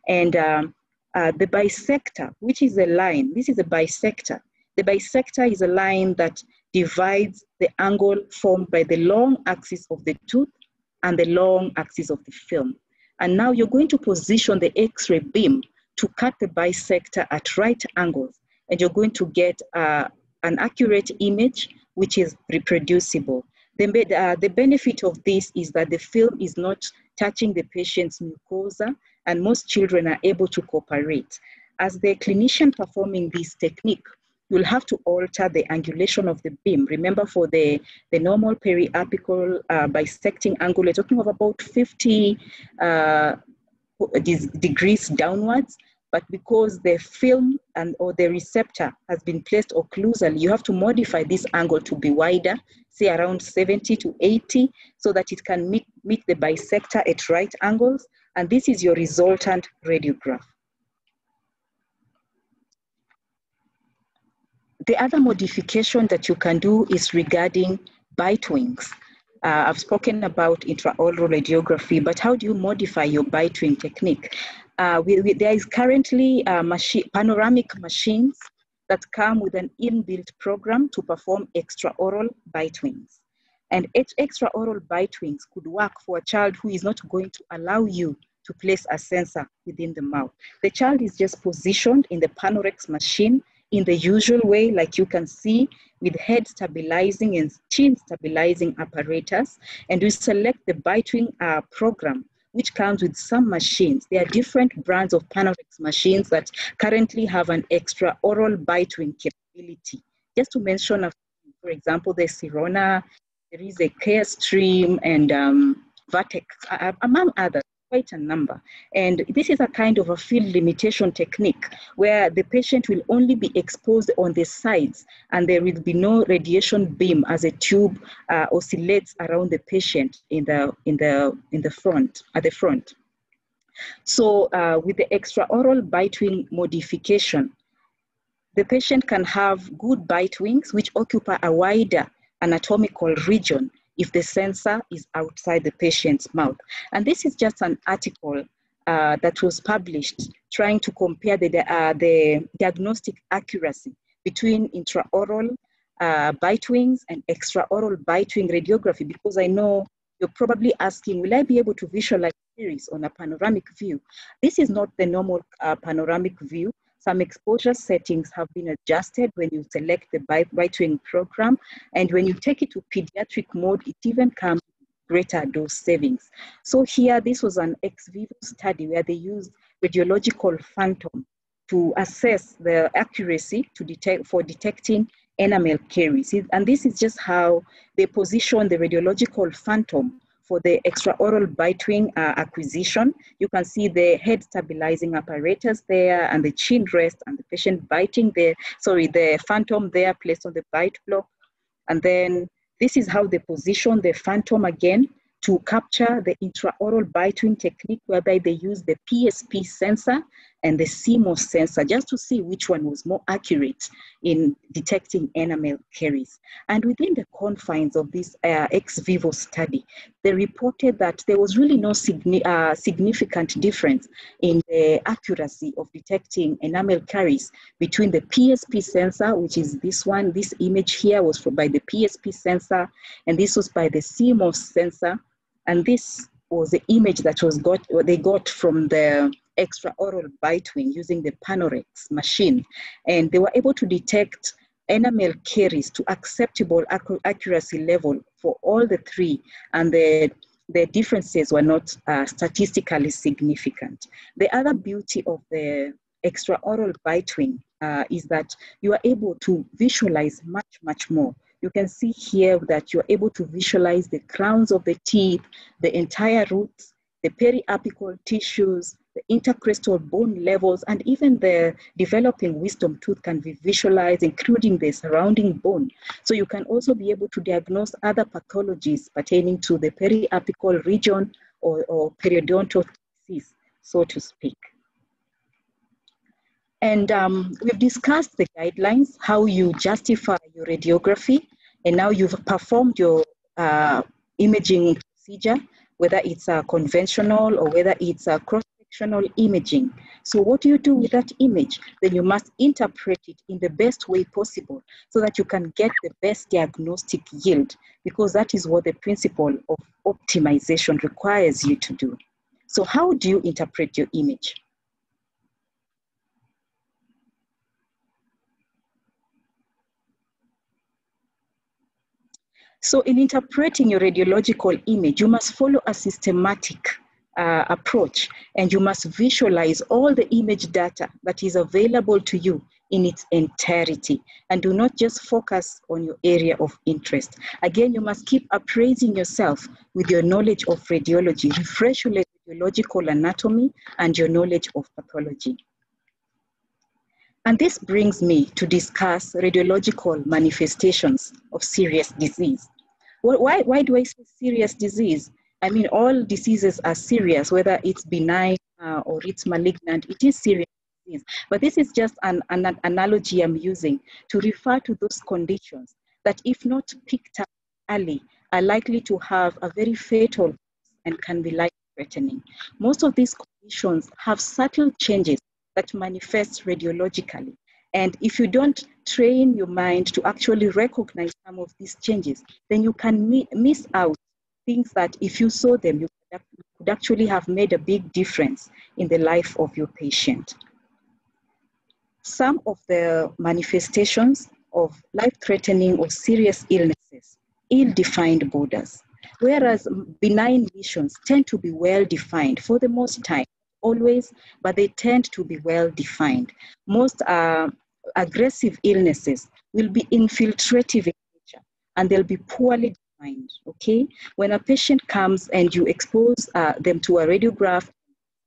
Speaker 2: And um, uh, the bisector, which is a line, this is a bisector. The bisector is a line that divides the angle formed by the long axis of the tooth and the long axis of the film. And now you're going to position the X-ray beam to cut the bisector at right angles, and you're going to get uh, an accurate image which is reproducible. The, uh, the benefit of this is that the film is not touching the patient's mucosa, and most children are able to cooperate. As the clinician performing this technique, you'll have to alter the angulation of the beam. Remember for the, the normal periapical uh, bisecting angle, we're talking of about 50 uh, degrees downwards, but because the film and or the receptor has been placed occlusally, you have to modify this angle to be wider, say around 70 to 80, so that it can meet, meet the bisector at right angles and this is your resultant radiograph. The other modification that you can do is regarding bite wings. Uh, I've spoken about intraoral radiography, but how do you modify your bite wing technique? Uh, we, we, there is currently uh, panoramic machines that come with an inbuilt program to perform extraoral bite wings. And extraoral bite wings could work for a child who is not going to allow you to place a sensor within the mouth. The child is just positioned in the Panorex machine in the usual way, like you can see, with head stabilizing and chin stabilizing apparatus. And we select the Bitewing uh, program, which comes with some machines. There are different brands of Panorex machines that currently have an extra oral Bitewing capability. Just to mention, for example, the Sirona, there is a Carestream, and um, among others quite a number. And this is a kind of a field limitation technique where the patient will only be exposed on the sides and there will be no radiation beam as a tube uh, oscillates around the patient in the, in the, in the front, at the front. So uh, with the extraoral bite wing modification, the patient can have good bite wings which occupy a wider anatomical region if the sensor is outside the patient's mouth. And this is just an article uh, that was published trying to compare the, uh, the diagnostic accuracy between intraoral uh, bite wings and extraoral bite wing radiography because I know you're probably asking, will I be able to visualize caries on a panoramic view? This is not the normal uh, panoramic view. Some exposure settings have been adjusted when you select the bite wing program. And when you take it to pediatric mode, it even comes greater dose savings. So here, this was an ex vivo study where they used radiological phantom to assess the accuracy to detect for detecting enamel caries. And this is just how they position the radiological phantom for the extraoral bite wing uh, acquisition. You can see the head stabilizing apparatus there and the chin rest and the patient biting there, sorry, the phantom there placed on the bite block. And then this is how they position the phantom again to capture the intraoral wing technique whereby they use the PSP sensor and the CMOS sensor just to see which one was more accurate in detecting enamel caries. And within the confines of this uh, ex vivo study, they reported that there was really no signi uh, significant difference in the accuracy of detecting enamel caries between the PSP sensor, which is this one, this image here was by the PSP sensor, and this was by the CMOS sensor. And this was the image that was got, they got from the extraoral bite wing using the Panorex machine. And they were able to detect enamel caries to acceptable accuracy level for all the three. And the, the differences were not uh, statistically significant. The other beauty of the extraoral bite wing uh, is that you are able to visualize much, much more. You can see here that you're able to visualize the crowns of the teeth, the entire roots, the periapical tissues, the intercrestal bone levels, and even the developing wisdom tooth can be visualized, including the surrounding bone. So you can also be able to diagnose other pathologies pertaining to the periapical region or, or periodontal disease, so to speak. And um, we've discussed the guidelines, how you justify your radiography, and now you've performed your uh, imaging procedure, whether it's a conventional or whether it's a cross imaging. So what do you do with that image? Then you must interpret it in the best way possible so that you can get the best diagnostic yield because that is what the principle of optimization requires you to do. So how do you interpret your image? So in interpreting your radiological image, you must follow a systematic uh, approach and you must visualize all the image data that is available to you in its entirety and do not just focus on your area of interest. Again, you must keep appraising yourself with your knowledge of radiology, refresh your radiological anatomy and your knowledge of pathology. And this brings me to discuss radiological manifestations of serious disease. Why, why do I say serious disease? I mean, all diseases are serious, whether it's benign uh, or it's malignant, it is serious disease. But this is just an, an analogy I'm using to refer to those conditions that, if not picked up early, are likely to have a very fatal and can be life threatening. Most of these conditions have subtle changes that manifest radiologically. And if you don't train your mind to actually recognize some of these changes, then you can mi- miss out things that if you saw them, you could actually have made a big difference in the life of your patient. Some of the manifestations of life threatening or serious illnesses, ill defined borders, whereas benign lesions tend to be well defined for the most time always, but they tend to be well defined. Most uh, aggressive illnesses will be infiltrative in nature and they'll be poorly mind, okay? When a patient comes and you expose uh, them to a radiograph,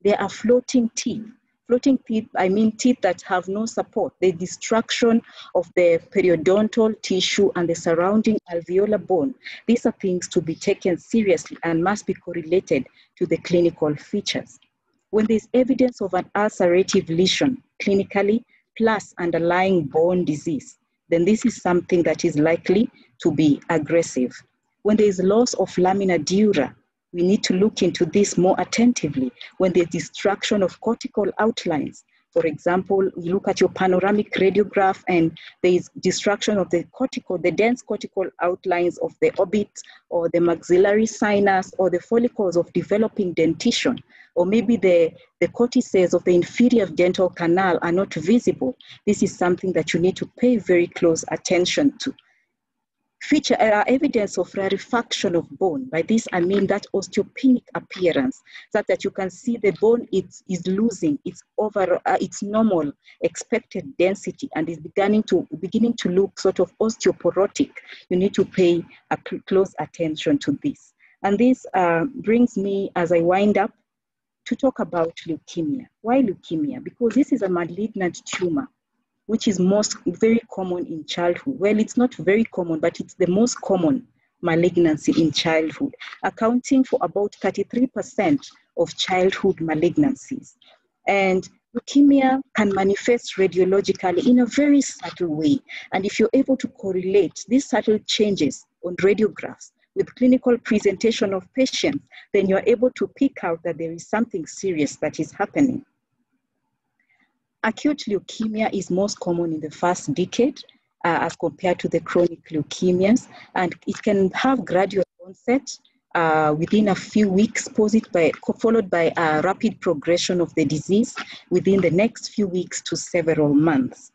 Speaker 2: there are floating teeth. Floating teeth, I mean teeth that have no support, the destruction of the periodontal tissue and the surrounding alveolar bone. These are things to be taken seriously and must be correlated to the clinical features. When there's evidence of an ulcerative lesion clinically, plus underlying bone disease, then this is something that is likely to be aggressive. When there is loss of lamina dura, we need to look into this more attentively. When there's destruction of cortical outlines, for example, you look at your panoramic radiograph and there is destruction of the cortical, the dense cortical outlines of the orbit or the maxillary sinus or the follicles of developing dentition, or maybe the, the cortices of the inferior dental canal are not visible. This is something that you need to pay very close attention to feature uh, evidence of rarefaction of bone. By this, I mean that osteopenic appearance, such that you can see the bone is, is losing its over uh, its normal expected density and is beginning to beginning to look sort of osteoporotic. You need to pay a close attention to this. And this uh, brings me, as I wind up, to talk about leukemia. Why leukemia? Because this is a malignant tumor which is most very common in childhood. Well, it's not very common, but it's the most common malignancy in childhood, accounting for about 33% of childhood malignancies. And leukemia can manifest radiologically in a very subtle way. And if you're able to correlate these subtle changes on radiographs with clinical presentation of patients, then you're able to pick out that there is something serious that is happening. Acute leukemia is most common in the first decade uh, as compared to the chronic leukemias, and it can have gradual onset uh, within a few weeks, by, followed by a rapid progression of the disease within the next few weeks to several months.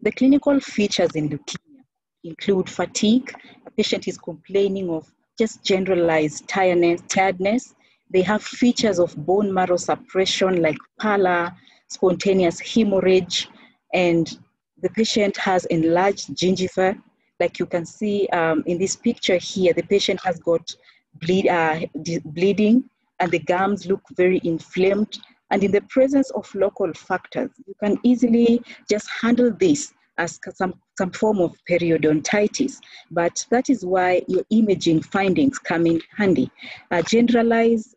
Speaker 2: The clinical features in leukemia include fatigue. A patient is complaining of just generalized tiredness. tiredness. They have features of bone marrow suppression like pallor, spontaneous hemorrhage, and the patient has enlarged gingiva. Like you can see um, in this picture here, the patient has got bleed, uh, bleeding and the gums look very inflamed. And in the presence of local factors, you can easily just handle this as some, some form of periodontitis. But that is why your imaging findings come in handy. Uh,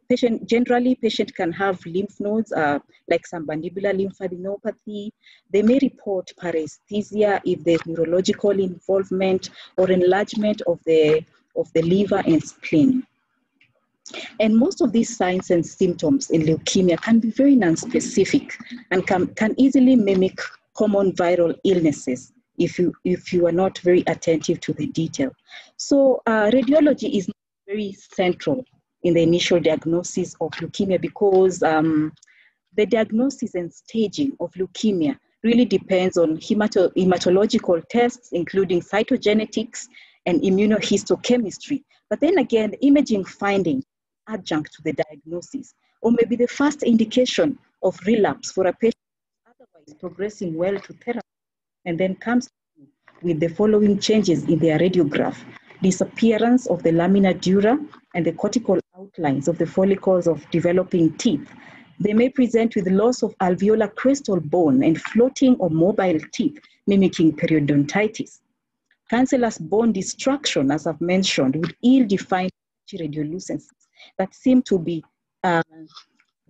Speaker 2: patient, generally, patient can have lymph nodes uh, like mandibular lymphadenopathy. They may report paresthesia if there's neurological involvement or enlargement of the, of the liver and spleen. And most of these signs and symptoms in leukemia can be very non-specific and can, can easily mimic common viral illnesses if you if you are not very attentive to the detail. So uh, radiology is very central in the initial diagnosis of leukemia because um, the diagnosis and staging of leukemia really depends on hemato- hematological tests, including cytogenetics and immunohistochemistry. But then again, imaging findings adjunct to the diagnosis, or maybe the first indication of relapse for a patient is progressing well to therapy and then comes with the following changes in their radiograph disappearance of the lamina dura and the cortical outlines of the follicles of developing teeth. They may present with loss of alveolar crestal bone and floating or mobile teeth, mimicking periodontitis. Cancellous bone destruction, as I've mentioned, with ill-defined radiolucencies that seem to be uh,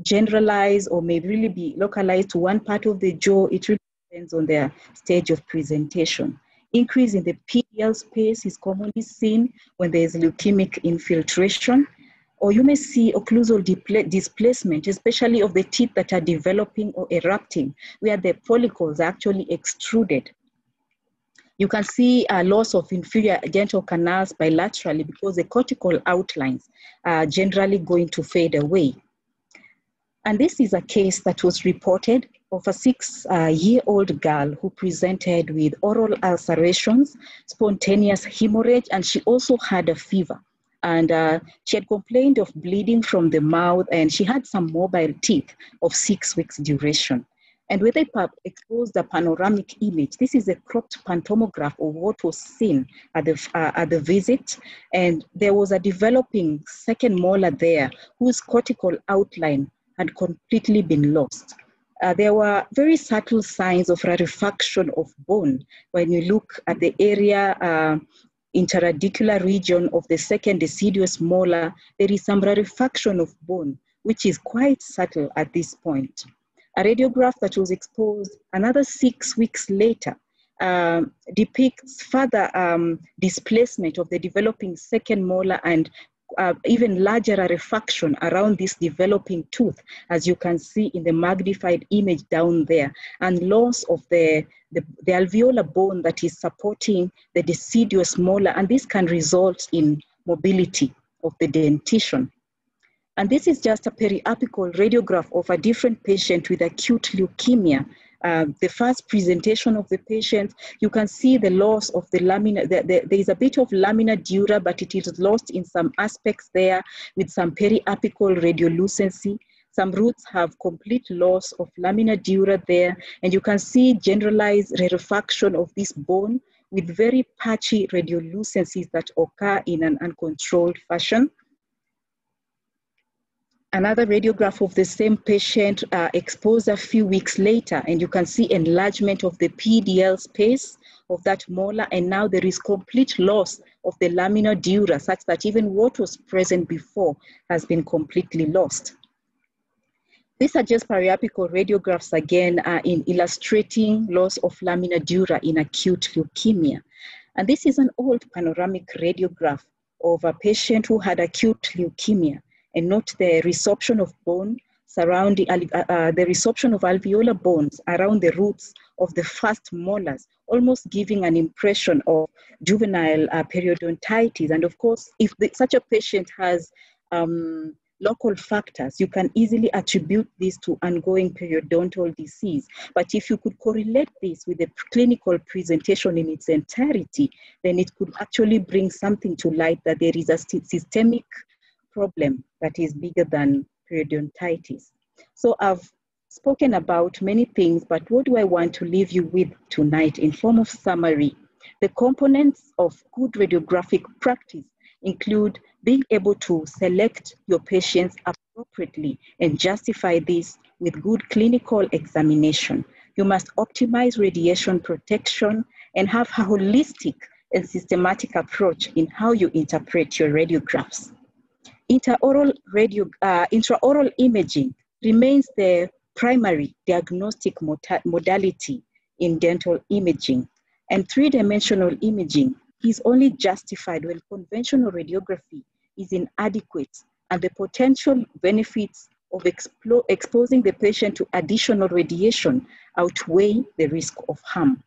Speaker 2: generalized or may really be localized to one part of the jaw. It really depends on their stage of presentation. Increase in the PDL space is commonly seen when there is leukemic infiltration, or you may see occlusal displacement, especially of the teeth that are developing or erupting, where the follicles are actually extruded. You can see a loss of inferior dental canals bilaterally because the cortical outlines are generally going to fade away. And this is a case that was reported of a six uh, year old girl who presented with oral ulcerations, spontaneous hemorrhage, and she also had a fever. And uh, she had complained of bleeding from the mouth, and she had some mobile teeth of six weeks duration. And when they exposed the panoramic image, this is a cropped pantomograph of what was seen at the, uh, at the visit. And there was a developing second molar there whose cortical outline had completely been lost. Uh, there were very subtle signs of rarefaction of bone when you look at the area uh, interradicular region of the second deciduous molar, there is some rarefaction of bone, which is quite subtle at this point a radiograph that was exposed another six weeks later um, depicts further um, displacement of the developing second molar and uh, even larger rarefaction around this developing tooth, as you can see in the magnified image down there, and loss of the, the, the alveolar bone that is supporting the deciduous molar, and this can result in mobility of the dentition. And this is just a periapical radiograph of a different patient with acute leukemia. Uh, the first presentation of the patient, you can see the loss of the lamina. The, the, there is a bit of lamina dura, but it is lost in some aspects there with some periapical radiolucency. Some roots have complete loss of lamina dura there, and you can see generalized rarefaction of this bone with very patchy radiolucencies that occur in an uncontrolled fashion. Another radiograph of the same patient uh, exposed a few weeks later, and you can see enlargement of the PDL space of that molar, and now there is complete loss of the lamina dura, such that even what was present before has been completely lost. These are just periapical radiographs again uh, in illustrating loss of lamina dura in acute leukemia. And this is an old panoramic radiograph of a patient who had acute leukemia and note the resorption of bone surrounding uh, uh, the resorption of alveolar bones around the roots of the first molars, almost giving an impression of juvenile uh, periodontitis. And of course, if the, such a patient has um, local factors, you can easily attribute this to ongoing periodontal disease. But if you could correlate this with the clinical presentation in its entirety, then it could actually bring something to light that there is a systemic problem that is bigger than periodontitis. So I've spoken about many things, but what do I want to leave you with tonight in form of summary? The components of good radiographic practice include being able to select your patients appropriately and justify this with good clinical examination. You must optimize radiation protection and have a holistic and systematic approach in how you interpret your radiographs. Intraoral, radio, uh, intraoral imaging remains the primary diagnostic modality in dental imaging, and three-dimensional imaging is only justified when conventional radiography is inadequate and the potential benefits of expo exposing the patient to additional radiation outweigh the risk of harm.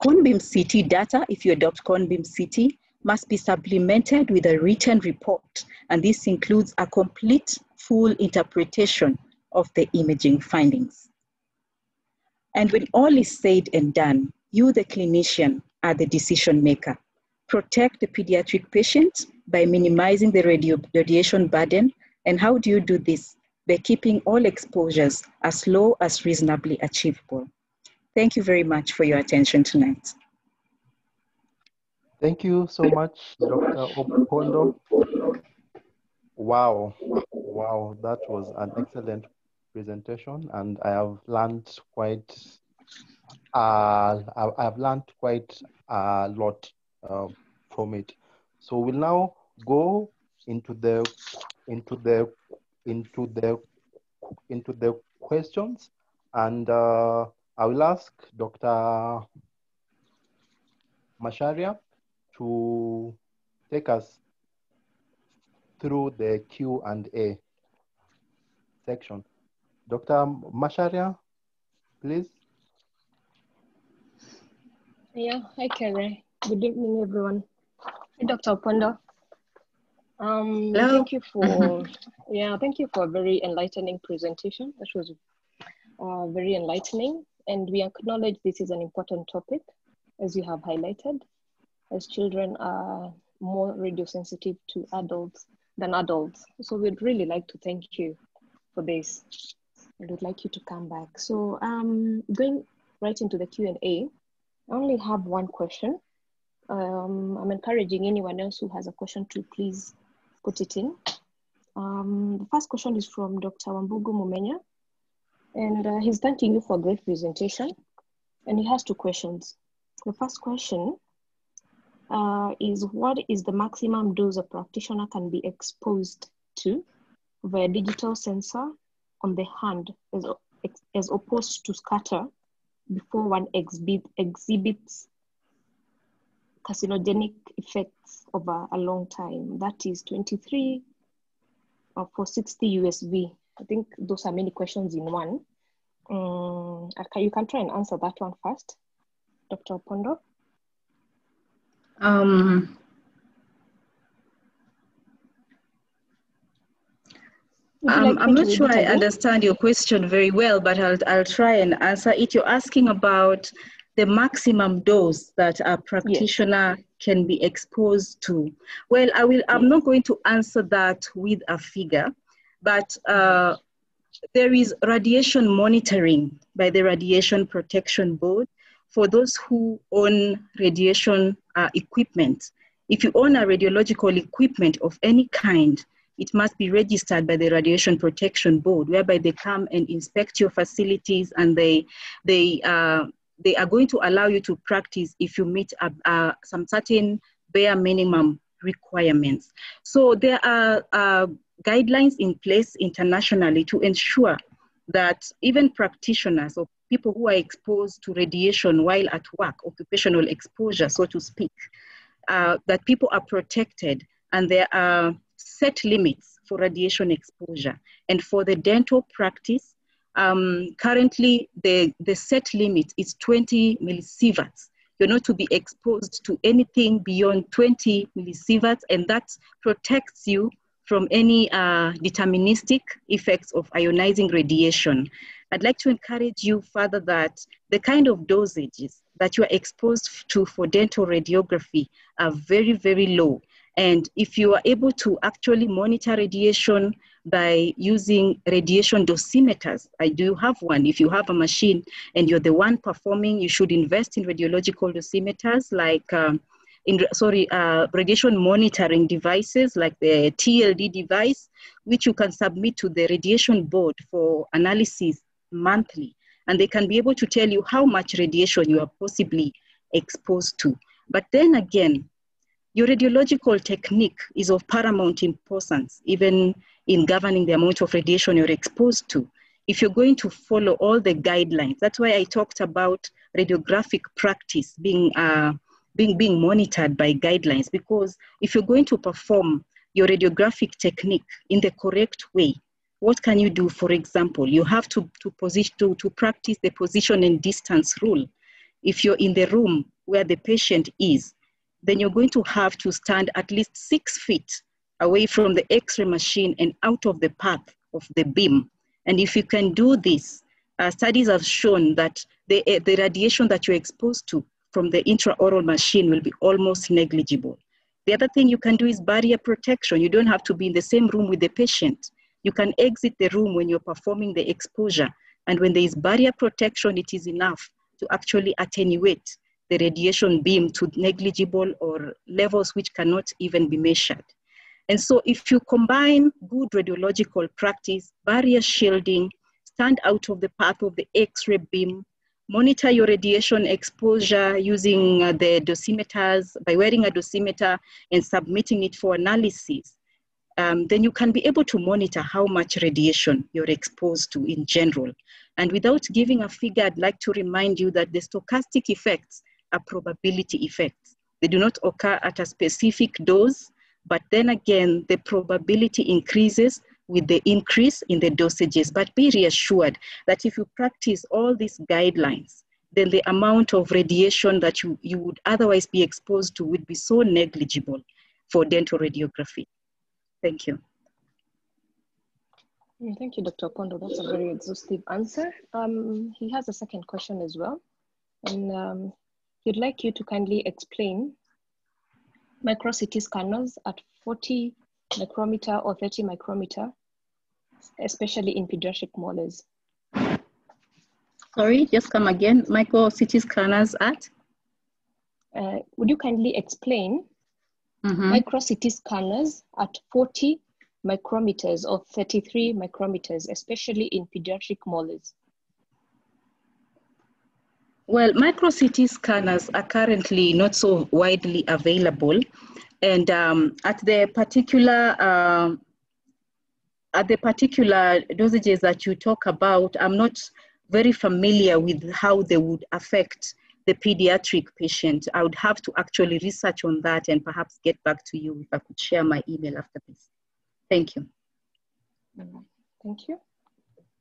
Speaker 2: Cone-beam CT data, if you adopt Cone-beam CT, must be supplemented with a written report, and this includes a complete full interpretation of the imaging findings. And when all is said and done, you, the clinician, are the decision maker. Protect the pediatric patient by minimizing the radio radiation burden. And how do you do this? By keeping all exposures as low as reasonably achievable. Thank you very much for your attention tonight.
Speaker 1: Thank you so much, Dr. Opondo. Wow, wow, that was an excellent presentation, and I have learned quite. Uh, I have learned quite a lot uh, from it. So we'll now go into the into the into the into the questions, and uh, I will ask Dr. Macharia to take us through the Q and A section. Dr. Macharia, please.
Speaker 3: Yeah, hi Kerry. Good evening, everyone. Hi, Dr. Opondo. Um, Hello. Thank you for yeah, thank you for a very enlightening presentation. That was uh, very enlightening, and we acknowledge this is an important topic, as you have highlighted as children are more radio sensitive to adults than adults. So we'd really like to thank you for this. and would like you to come back. So um, going right into the Q&A, I only have one question. Um, I'm encouraging anyone else who has a question to please put it in. Um, the first question is from Dr. Wambugu Mumenya, and uh, he's thanking you for a great presentation. And he has two questions. The first question uh, is what is the maximum dose a practitioner can be exposed to via digital sensor on the hand as, as opposed to scatter before one exhibit, exhibits carcinogenic effects over a long time. That is 23 uh, for 60 USV. I think those are many questions in one. Um, you can try and answer that one first, Dr. Pondo.
Speaker 2: Um, um, I'm not sure I understand your question very well, but I'll, I'll try and answer it. You're asking about the maximum dose that a practitioner yes. can be exposed to. Well, I will, I'm not going to answer that with a figure, but uh, there is radiation monitoring by the Radiation Protection Board for those who own radiation uh, equipment. If you own a radiological equipment of any kind, it must be registered by the Radiation Protection Board, whereby they come and inspect your facilities and they, they, uh, they are going to allow you to practice if you meet a, a, some certain bare minimum requirements. So there are uh, guidelines in place internationally to ensure that even practitioners or people who are exposed to radiation while at work, occupational exposure, so to speak, uh, that people are protected and there are set limits for radiation exposure. And for the dental practice, um, currently the, the set limit is 20 millisieverts. You're not to be exposed to anything beyond 20 millisieverts, and that protects you from any uh, deterministic effects of ionizing radiation. I'd like to encourage you further that the kind of dosages that you are exposed to for dental radiography are very, very low. And if you are able to actually monitor radiation by using radiation dosimeters, I do have one. If you have a machine and you're the one performing, you should invest in radiological dosimeters like um, in, sorry, uh, radiation monitoring devices like the TLD device, which you can submit to the radiation board for analysis monthly. And they can be able to tell you how much radiation you are possibly exposed to. But then again, your radiological technique is of paramount importance, even in governing the amount of radiation you're exposed to. If you're going to follow all the guidelines, that's why I talked about radiographic practice being uh, being, being monitored by guidelines because if you're going to perform your radiographic technique in the correct way, what can you do? For example, you have to, to, position, to, to practice the position and distance rule. If you're in the room where the patient is, then you're going to have to stand at least six feet away from the x-ray machine and out of the path of the beam. And if you can do this, uh, studies have shown that the, uh, the radiation that you're exposed to from the intraoral machine will be almost negligible. The other thing you can do is barrier protection. You don't have to be in the same room with the patient. You can exit the room when you're performing the exposure. And when there is barrier protection, it is enough to actually attenuate the radiation beam to negligible or levels which cannot even be measured. And so if you combine good radiological practice, barrier shielding, stand out of the path of the X-ray beam, monitor your radiation exposure using uh, the dosimeters by wearing a dosimeter and submitting it for analysis, um, then you can be able to monitor how much radiation you're exposed to in general. And without giving a figure, I'd like to remind you that the stochastic effects are probability effects. They do not occur at a specific dose, but then again, the probability increases with the increase in the dosages. But be reassured that if you practice all these guidelines, then the amount of radiation that you, you would otherwise be exposed to would be so negligible for dental radiography. Thank you.
Speaker 3: Mm, thank you, Dr. Pondo. That's a very exhaustive answer. Um, he has a second question as well. And um, he'd like you to kindly explain micro CT scanners at 40 micrometer or 30 micrometer, especially in pediatric molars.
Speaker 2: Sorry, just come again. Micro CT scanners at?
Speaker 3: Uh, would you kindly explain mm -hmm. micro CT scanners at 40 micrometers or 33 micrometers, especially in pediatric molars?
Speaker 2: Well, micro CT scanners are currently not so widely available. And um, at the particular uh, at the particular dosages that you talk about, I'm not very familiar with how they would affect the pediatric patient. I would have to actually research on that and perhaps get back to you if I could share my email after this. Thank you.
Speaker 3: Thank you.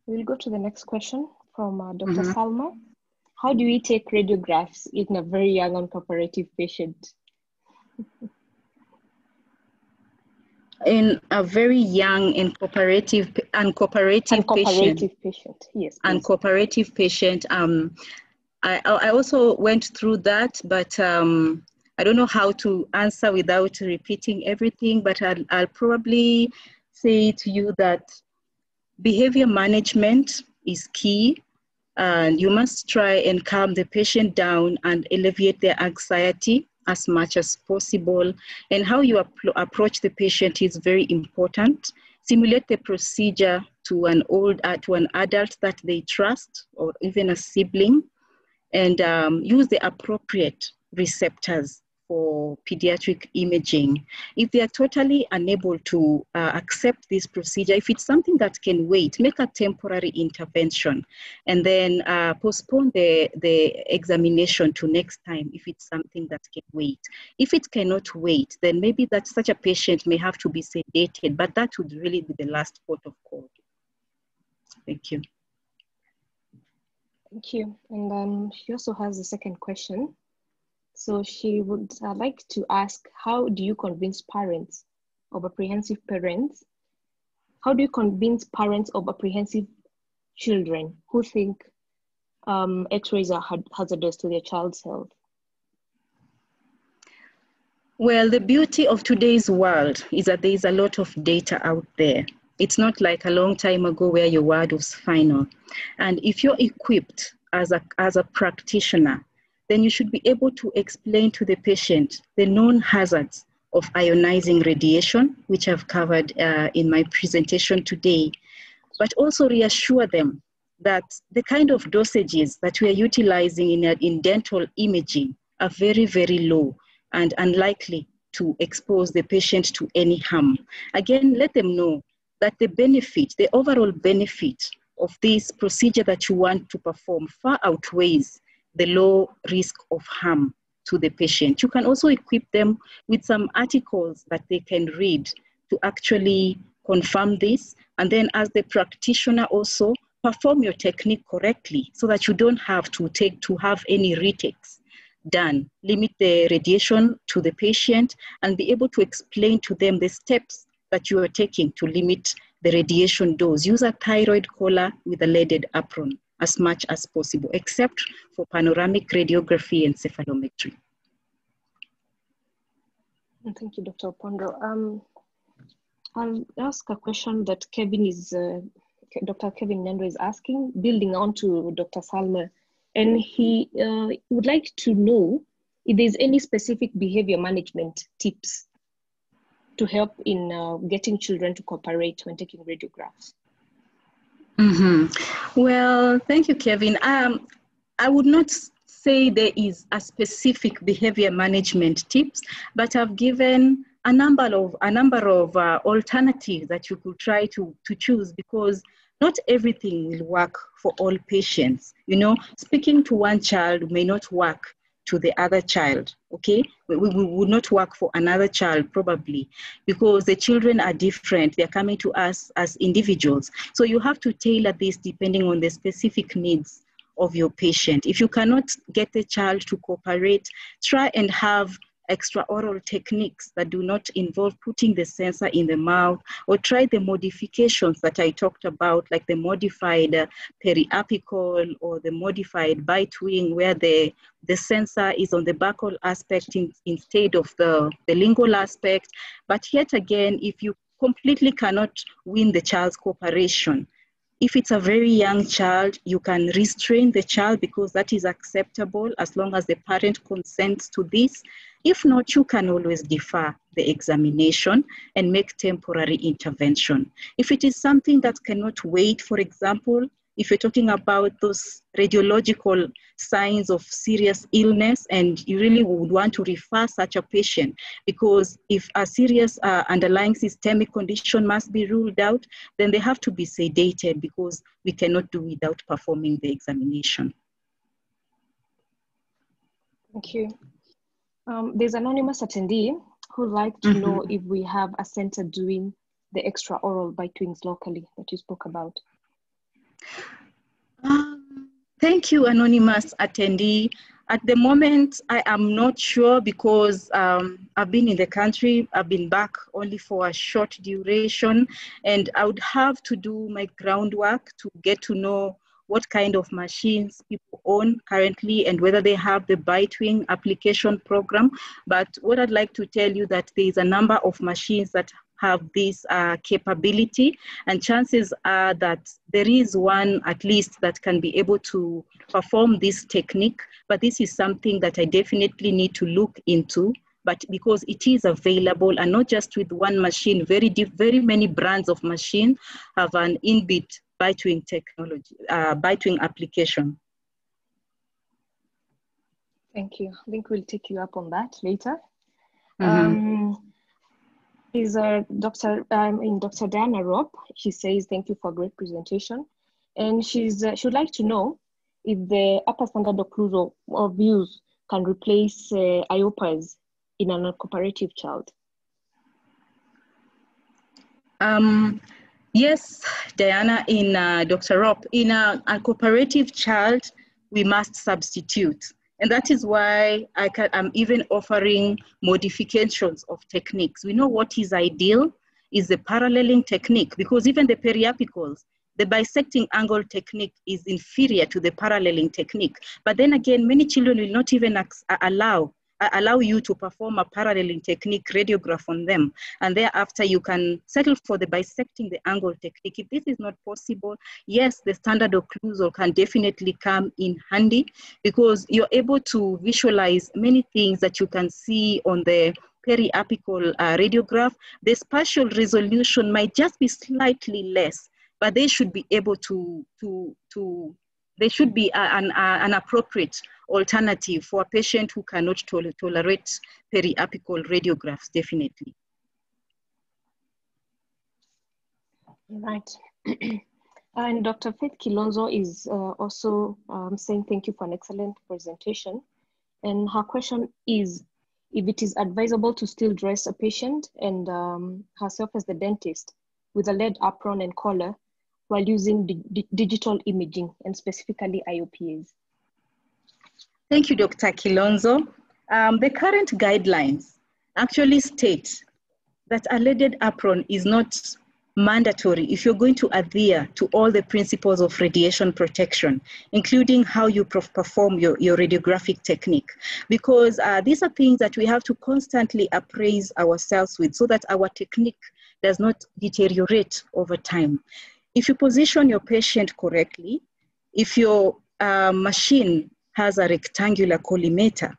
Speaker 3: We'll go to the next question from uh, doctor mm -hmm. Salma. How do we take radiographs in a very young uncooperative patient?
Speaker 2: in a very young and cooperative uncooperative,
Speaker 3: uncooperative patient, patient. Yes,
Speaker 2: please. uncooperative patient. Um, I, I also went through that, but um, I don't know how to answer without repeating everything. But I'll, I'll probably say to you that behavior management is key, and you must try and calm the patient down and alleviate their anxiety as much as possible. And how you approach the patient is very important. Simulate the procedure to an old, uh, to an adult that they trust, or even a sibling, and um, use the appropriate receptors for pediatric imaging. If they are totally unable to uh, accept this procedure, if it's something that can wait, make a temporary intervention and then uh, postpone the, the examination to next time if it's something that can wait. If it cannot wait, then maybe that such a patient may have to be sedated, but that would really be the last port of call. Thank you.
Speaker 3: Thank you. And um, she also has a second question. So she would uh, like to ask, how do you convince parents of apprehensive parents? How do you convince parents of apprehensive children who think um, x-rays are hazardous to their child's health?
Speaker 2: Well, the beauty of today's world is that there is a lot of data out there. It's not like a long time ago where your word was final. And if you're equipped as a, as a practitioner then you should be able to explain to the patient the known hazards of ionizing radiation, which I've covered uh, in my presentation today, but also reassure them that the kind of dosages that we are utilizing in, in dental imaging are very, very low and unlikely to expose the patient to any harm. Again, let them know that the benefit, the overall benefit of this procedure that you want to perform far outweighs the low risk of harm to the patient. You can also equip them with some articles that they can read to actually confirm this. And then as the practitioner also perform your technique correctly so that you don't have to take to have any retakes done. Limit the radiation to the patient and be able to explain to them the steps that you are taking to limit the radiation dose. Use a thyroid collar with a leaded apron as much as possible, except for panoramic radiography and cephalometry.
Speaker 3: Thank you, Dr. Opondo. Um, I'll ask a question that Kevin is, uh, Dr. Kevin Nendo is asking, building on to Dr. Salma, and he uh, would like to know if there's any specific behavior management tips to help in uh, getting children to cooperate when taking radiographs.
Speaker 2: Mm-hmm. Well, thank you, Kevin. Um, I would not say there is a specific behavior management tips, but I've given a number of a number of uh, alternatives that you could try to to choose because not everything will work for all patients. You know, speaking to one child may not work to the other child, okay? We, we, would not work for another child probably because the children are different. They're coming to us as individuals. So you have to tailor this depending on the specific needs of your patient. If you cannot get the child to cooperate, try and have extraoral techniques that do not involve putting the sensor in the mouth or try the modifications that I talked about, like the modified uh, periapical or the modified bite wing, where the, the sensor is on the buccal aspect in, instead of the, the lingual aspect. But yet again, if you completely cannot win the child's cooperation, If it's a very young child, you can restrain the child because that is acceptable as long as the parent consents to this. If not, you can always defer the examination and make temporary intervention. If it is something that cannot wait, for example, if you're talking about those radiological signs of serious illness and you really would want to refer such a patient because if a serious uh, underlying systemic condition must be ruled out then they have to be sedated because we cannot do without performing the examination
Speaker 3: thank you um, there's an anonymous attendee who'd like to mm-hmm. know if we have a center doing the extra oral bite-wings locally that you spoke about
Speaker 2: um, thank you, anonymous attendee. At the moment, I am not sure because um, I've been in the country, I've been back only for a short duration, and I would have to do my groundwork to get to know what kind of machines people own currently and whether they have the Bitewing application program. But what I'd like to tell you that there is a number of machines that have this uh, capability and chances are that there is one at least that can be able to perform this technique but this is something that i definitely need to look into but because it is available and not just with one machine very very many brands of machine have an inbuilt bitewing technology uh, bitewing application
Speaker 3: thank you i think we'll take you up on that later mm-hmm. um, is uh, Dr. Um, in Dr. Diana Rob. She says, thank you for a great presentation. And she's, uh, she would like to know if the upper standard occlusal or views can replace uh, IOPAs in an cooperative child.
Speaker 2: Um, yes, Diana, in uh, Dr. Rob, in a, a cooperative child, we must substitute. And that is why I can, I'm even offering modifications of techniques. We know what is ideal is the paralleling technique because even the periapicals, the bisecting angle technique is inferior to the paralleling technique. But then again, many children will not even allow allow you to perform a paralleling technique radiograph on them. And thereafter, you can settle for the bisecting the angle technique. If this is not possible, yes, the standard occlusal can definitely come in handy because you're able to visualize many things that you can see on the periapical uh, radiograph. The spatial resolution might just be slightly less, but they should be able to, to, to they should be an, an appropriate alternative for a patient who cannot tol tolerate periapical radiographs, definitely.
Speaker 3: Right. and Dr. Faith Kilonzo is uh, also um, saying thank you for an excellent presentation. And her question is, if it is advisable to still dress a patient and um, herself as the dentist with a lead apron and collar while using di digital imaging and specifically IOPAs.
Speaker 2: Thank you, Dr. Kilonzo. Um, the current guidelines actually state that a leaded apron is not mandatory if you're going to adhere to all the principles of radiation protection, including how you perform your, your radiographic technique. Because uh, these are things that we have to constantly appraise ourselves with so that our technique does not deteriorate over time. If you position your patient correctly, if your uh, machine has a rectangular collimator,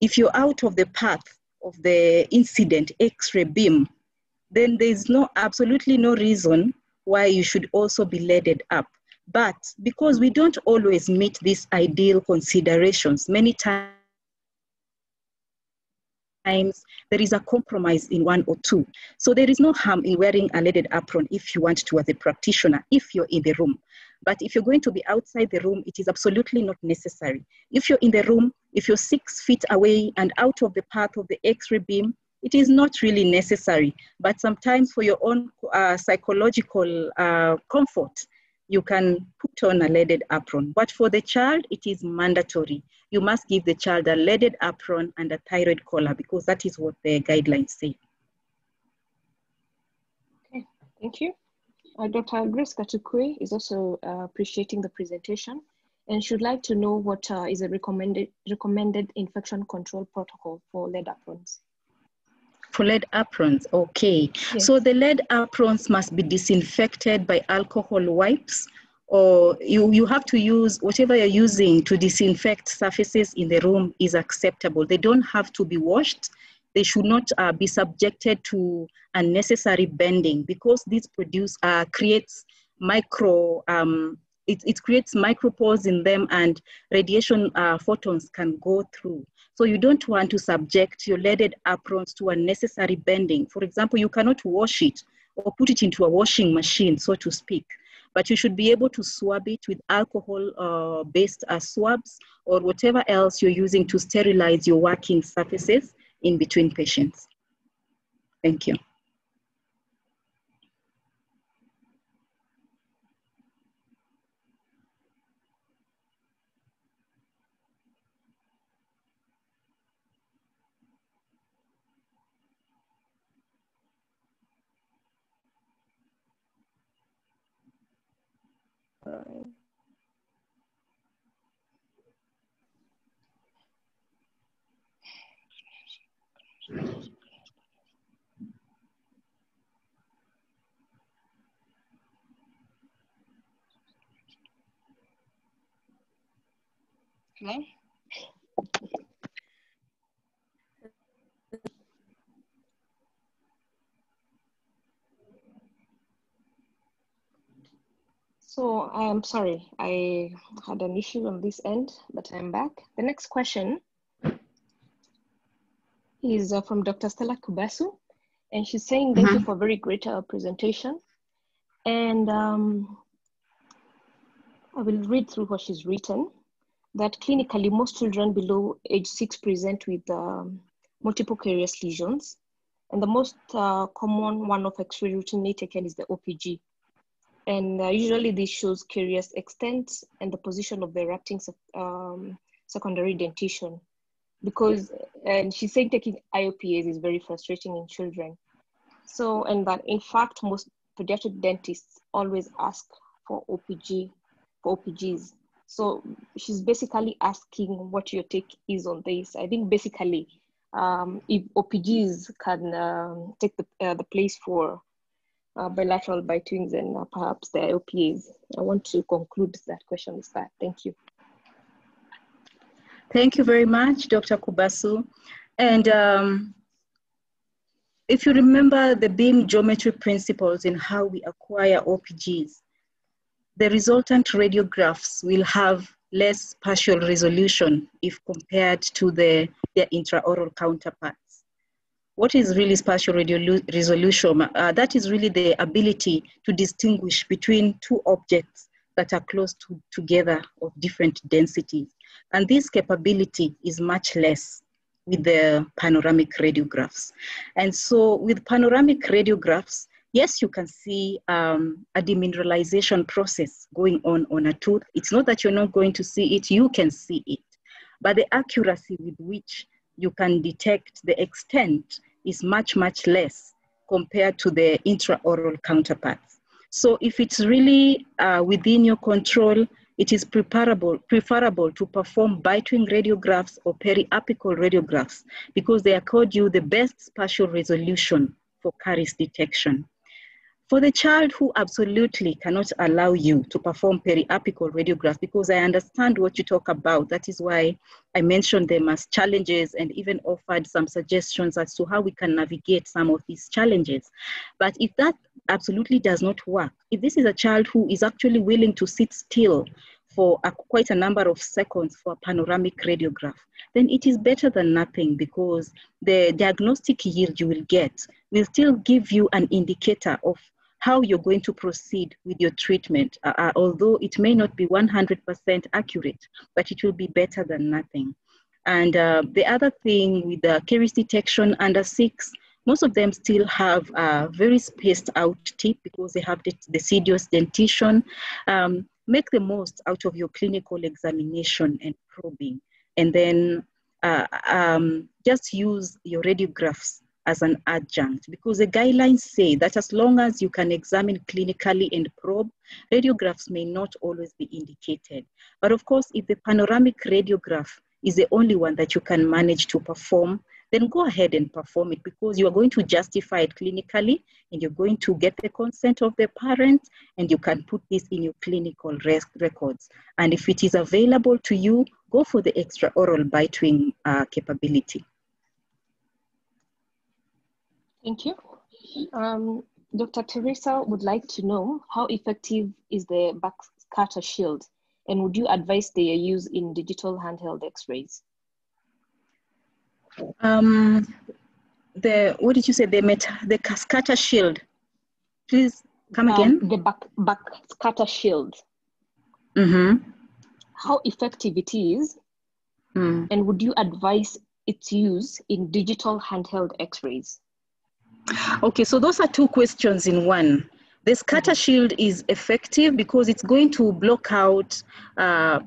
Speaker 2: if you're out of the path of the incident X-ray beam, then there's no absolutely no reason why you should also be leaded up. But because we don't always meet these ideal considerations, many times times there is a compromise in one or two. So there is no harm in wearing a leaded apron if you want to as a practitioner, if you're in the room. But if you're going to be outside the room, it is absolutely not necessary. If you're in the room, if you're six feet away and out of the path of the X-ray beam, it is not really necessary. But sometimes for your own uh, psychological uh, comfort, you can put on a leaded apron. But for the child, it is mandatory. You must give the child a leaded apron and a thyroid collar because that is what the guidelines say.
Speaker 3: Okay, thank you. Uh, Dr. Grace Katukwe is also uh, appreciating the presentation and should like to know what uh, is a recommended, recommended infection control protocol for lead aprons.
Speaker 2: For lead aprons, okay. Yes. So the lead aprons must be disinfected by alcohol wipes or you, you have to use whatever you're using to disinfect surfaces in the room is acceptable. They don't have to be washed. They should not uh, be subjected to unnecessary bending because this produce uh, creates micro um, it, it creates micropores in them and radiation uh, photons can go through. So you don't want to subject your leaded aprons to unnecessary bending. For example, you cannot wash it or put it into a washing machine, so to speak but you should be able to swab it with alcohol-based uh, uh, swabs or whatever else you're using to sterilize your working surfaces in between patients. Thank you.
Speaker 3: Hello? So I'm sorry, I had an issue on this end, but I'm back. The next question is uh, from Dr. Stella Kubasu, and she's saying thank mm -hmm. you mm-hmm. for a very great uh, presentation. And um, I will read through what she's written that clinically most children below age six present with um, multiple carious lesions. And the most uh, common one of X-ray routinely taken is the OPG. And uh, usually this shows carious extent and the position of the erupting um, secondary dentition. Because, and she's saying taking IOPAs is very frustrating in children. So, and that in fact, most pediatric dentists always ask for OPG, for OPGs so she's basically asking what your take is on this. I think basically, um, if OPGs can um, take the, uh, the place for uh, bilateral bitewings and uh, perhaps the IOPAs, I want to conclude that question with that. Thank you.
Speaker 2: Thank you very much, Dr. Kubasu. And um, if you remember the beam geometry principles in how we acquire OPGs, the resultant radiographs will have less spatial resolution if compared to the, their intraoral counterparts. What is really spatial resolution? Uh, that is really the ability to distinguish between two objects that are close to, together of different densities. And this capability is much less with the panoramic radiographs. And so with panoramic radiographs, yes, you can see um, a demineralization process going on on a tooth. It's not that you're not going to see it, you can see it. But the accuracy with which you can detect the extent is much, much less compared to the intraoral counterparts. So if it's really uh, within your control, it is preferable, preferable to perform bitewing radiographs or periapical radiographs because they accord you the best spatial resolution for caries detection. For the child who absolutely cannot allow you to perform periapical radiographs, because I understand what you talk about, that is why I mentioned them as challenges and even offered some suggestions as to how we can navigate some of these challenges. But if that absolutely does not work, if this is a child who is actually willing to sit still for a, quite a number of seconds for a panoramic radiograph, then it is better than nothing because the diagnostic yield you will get will still give you an indicator of how you're going to proceed with your treatment, uh, uh, although it may not be 100% accurate, but it will be better than nothing. And uh, the other thing with the caries detection under six, most of them still have a very spaced out tip because they have the deciduous dentition. Um, make the most out of your clinical examination and probing. And then uh, um, just use your radiographs as an adjunct because the guidelines say that as long as you can examine clinically and probe, radiographs may not always be indicated. But of course, if the panoramic radiograph is the only one that you can manage to perform, then go ahead and perform it because you are going to justify it clinically and you're going to get the consent of the parent and you can put this in your clinical records. And if it is available to you, go for the extra oral bite-wing uh, capability.
Speaker 3: Thank you. Um, Dr. Teresa would like to know how effective is the backscatter shield and would you advise their use in digital handheld x-rays?
Speaker 2: Um, the, what did you say, the, meta, the scatter shield? Please come um, again.
Speaker 3: The back, back scatter shield.
Speaker 2: Mm-hmm.
Speaker 3: How effective it is mm. and would you advise its use in digital handheld x-rays?
Speaker 2: Okay, so those are two questions in one. The scatter shield is effective because it's going to block out uh,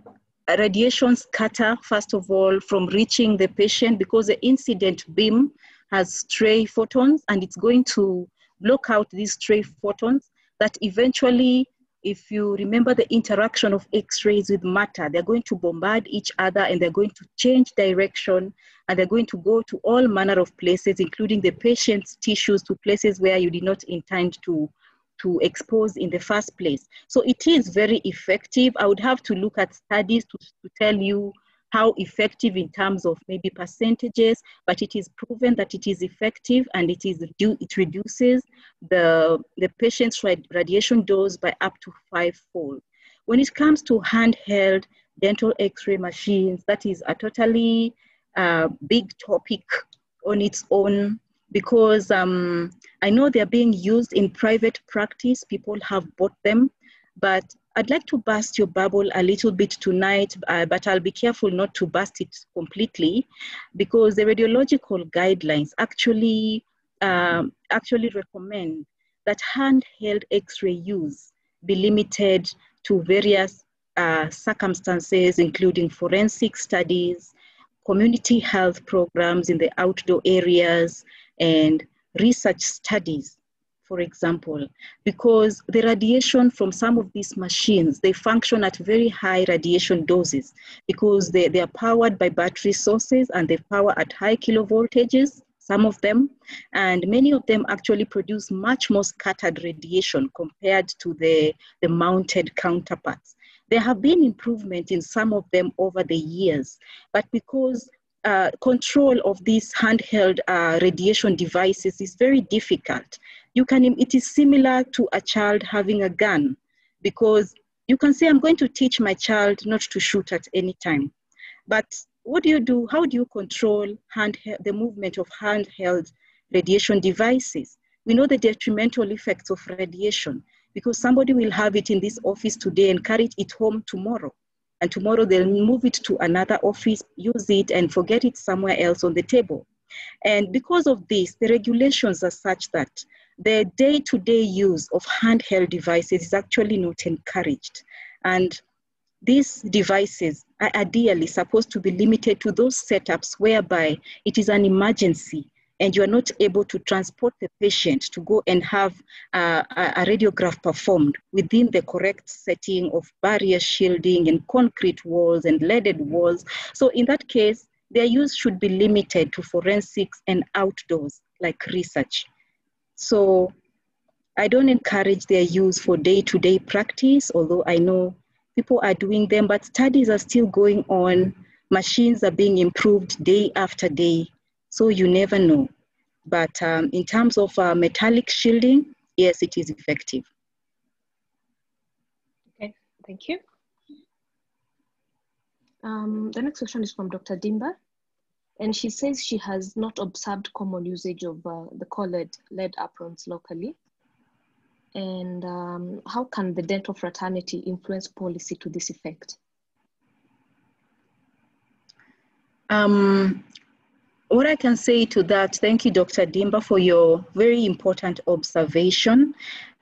Speaker 2: radiation scatter, first of all, from reaching the patient because the incident beam has stray photons and it's going to block out these stray photons that eventually, if you remember the interaction of X-rays with matter, they're going to bombard each other and they're going to change direction and they're going to go to all manner of places, including the patient's tissues to places where you did not intend to to expose in the first place. So it is very effective. I would have to look at studies to, to tell you how effective in terms of maybe percentages, but it is proven that it is effective and it is it reduces the, the patient's radiation dose by up to fivefold. When it comes to handheld dental x-ray machines, that is a totally big topic on its own because um, I know they're being used in private practice. People have bought them, but I'd like to burst your bubble a little bit tonight, uh, but I'll be careful not to burst it completely because the radiological guidelines actually um, actually recommend that handheld X-ray use be limited to various uh, circumstances, including forensic studies, community health programs in the outdoor areas, and research studies, for example, because the radiation from some of these machines, they function at very high radiation doses because they, they are powered by battery sources and they power at high kilovoltages, some of them, and many of them actually produce much more scattered radiation compared to the, the mounted counterparts. There have been improvement in some of them over the years, but because uh, control of these handheld uh, radiation devices is very difficult. You can, it is similar to a child having a gun because you can say, I'm going to teach my child not to shoot at any time. But what do you do? How do you control hand, the movement of handheld radiation devices? We know the detrimental effects of radiation because somebody will have it in this office today and carry it home tomorrow and tomorrow they'll move it to another office, use it, and forget it somewhere else on the table. And because of this, the regulations are such that the day to day use of handheld devices is actually not encouraged. And these devices are ideally supposed to be limited to those setups whereby it is an emergency and you are not able to transport the patient to go and have uh, a radiograph performed within the correct setting of barrier shielding and concrete walls and leaded walls. So in that case, their use should be limited to forensics and outdoors, like research. So I don't encourage their use for day-to-day practice, although I know people are doing them, but studies are still going on. Machines are being improved day after day so you never know. But um, in terms of uh, metallic shielding, yes, it is effective.
Speaker 3: Okay, thank you. Um, the next question is from Dr. Dimba. And she says she has not observed common usage of uh, the colored lead aprons locally. And um, how can the dental fraternity influence policy to this effect?
Speaker 2: Um, what I can say to that, thank you, Dr. Dimba, for your very important observation.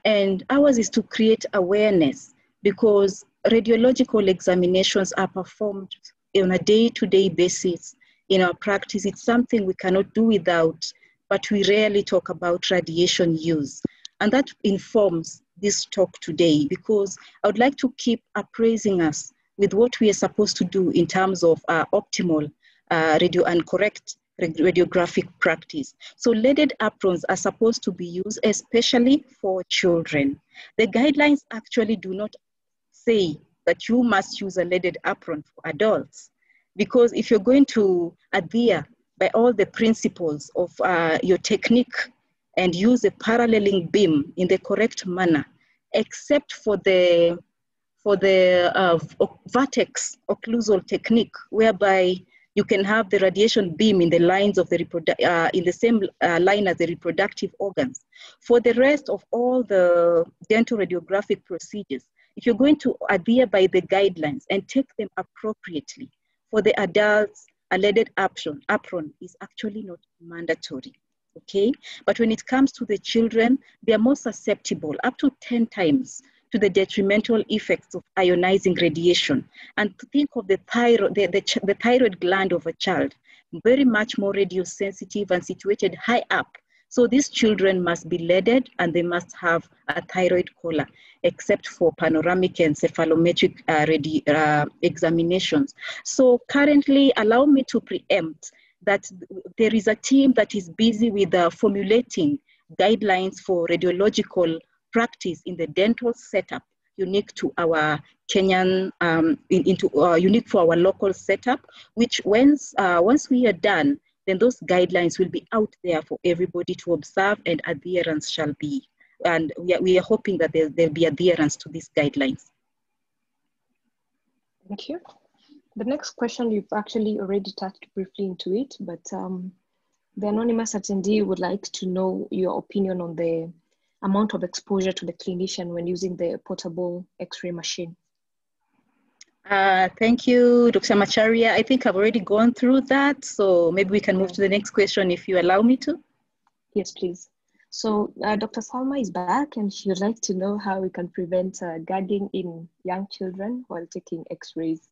Speaker 2: And ours is to create awareness because radiological examinations are performed on a day to day basis in our practice. It's something we cannot do without, but we rarely talk about radiation use. And that informs this talk today because I would like to keep appraising us with what we are supposed to do in terms of our optimal uh, radio and correct radiographic practice. So leaded aprons are supposed to be used especially for children. The guidelines actually do not say that you must use a leaded apron for adults because if you're going to adhere by all the principles of uh, your technique and use a paralleling beam in the correct manner, except for the for the uh, vertex occlusal technique, whereby you can have the radiation beam in the lines of the uh, in the same uh, line as the reproductive organs. For the rest of all the dental radiographic procedures, if you're going to adhere by the guidelines and take them appropriately, for the adults, a leaded apron, apron is actually not mandatory okay? But when it comes to the children, they are more susceptible, up to 10 times to the detrimental effects of ionizing radiation. And to think of the thyroid, the, the, the thyroid gland of a child, very much more radiosensitive and situated high up. So these children must be leaded and they must have a thyroid collar, except for panoramic and cephalometric uh, uh, examinations. So currently, allow me to preempt that there is a team that is busy with uh, formulating guidelines for radiological practice in the dental setup unique to our Kenyan, um, in, into uh, unique for our local setup, which once, uh, once we are done, then those guidelines will be out there for everybody to observe and adherence shall be. And we are, we are hoping that there, there'll be adherence to these guidelines.
Speaker 3: Thank you. The next question, you've actually already touched briefly into it, but um, the anonymous attendee would like to know your opinion on the amount of exposure to the clinician when using the portable x-ray machine.
Speaker 2: Uh, thank you, Dr. Macharia. I think I've already gone through that, so maybe we can move to the next question if you allow me to.
Speaker 3: Yes, please. So uh, Dr. Salma is back and she would like to know how we can prevent uh, gagging in young children while taking x-rays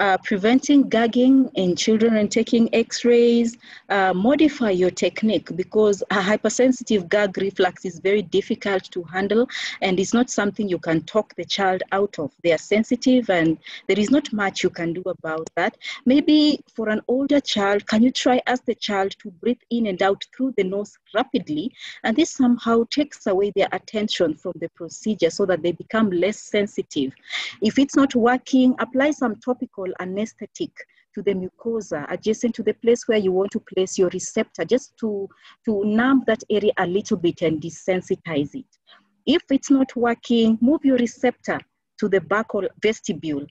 Speaker 2: uh, preventing gagging in children and taking x-rays, uh, modify your technique because a hypersensitive gag reflex is very difficult to handle and it's not something you can talk the child out of. They are sensitive and there is not much you can do about that. Maybe for an older child, can you try ask the child to breathe in and out through the nose rapidly and this somehow takes away their attention from the procedure so that they become less sensitive. If it's not working, apply some topical anesthetic to the mucosa adjacent to the place where you want to place your receptor just to, to numb that area a little bit and desensitize it. If it's not working, move your receptor to the buccal vestibule.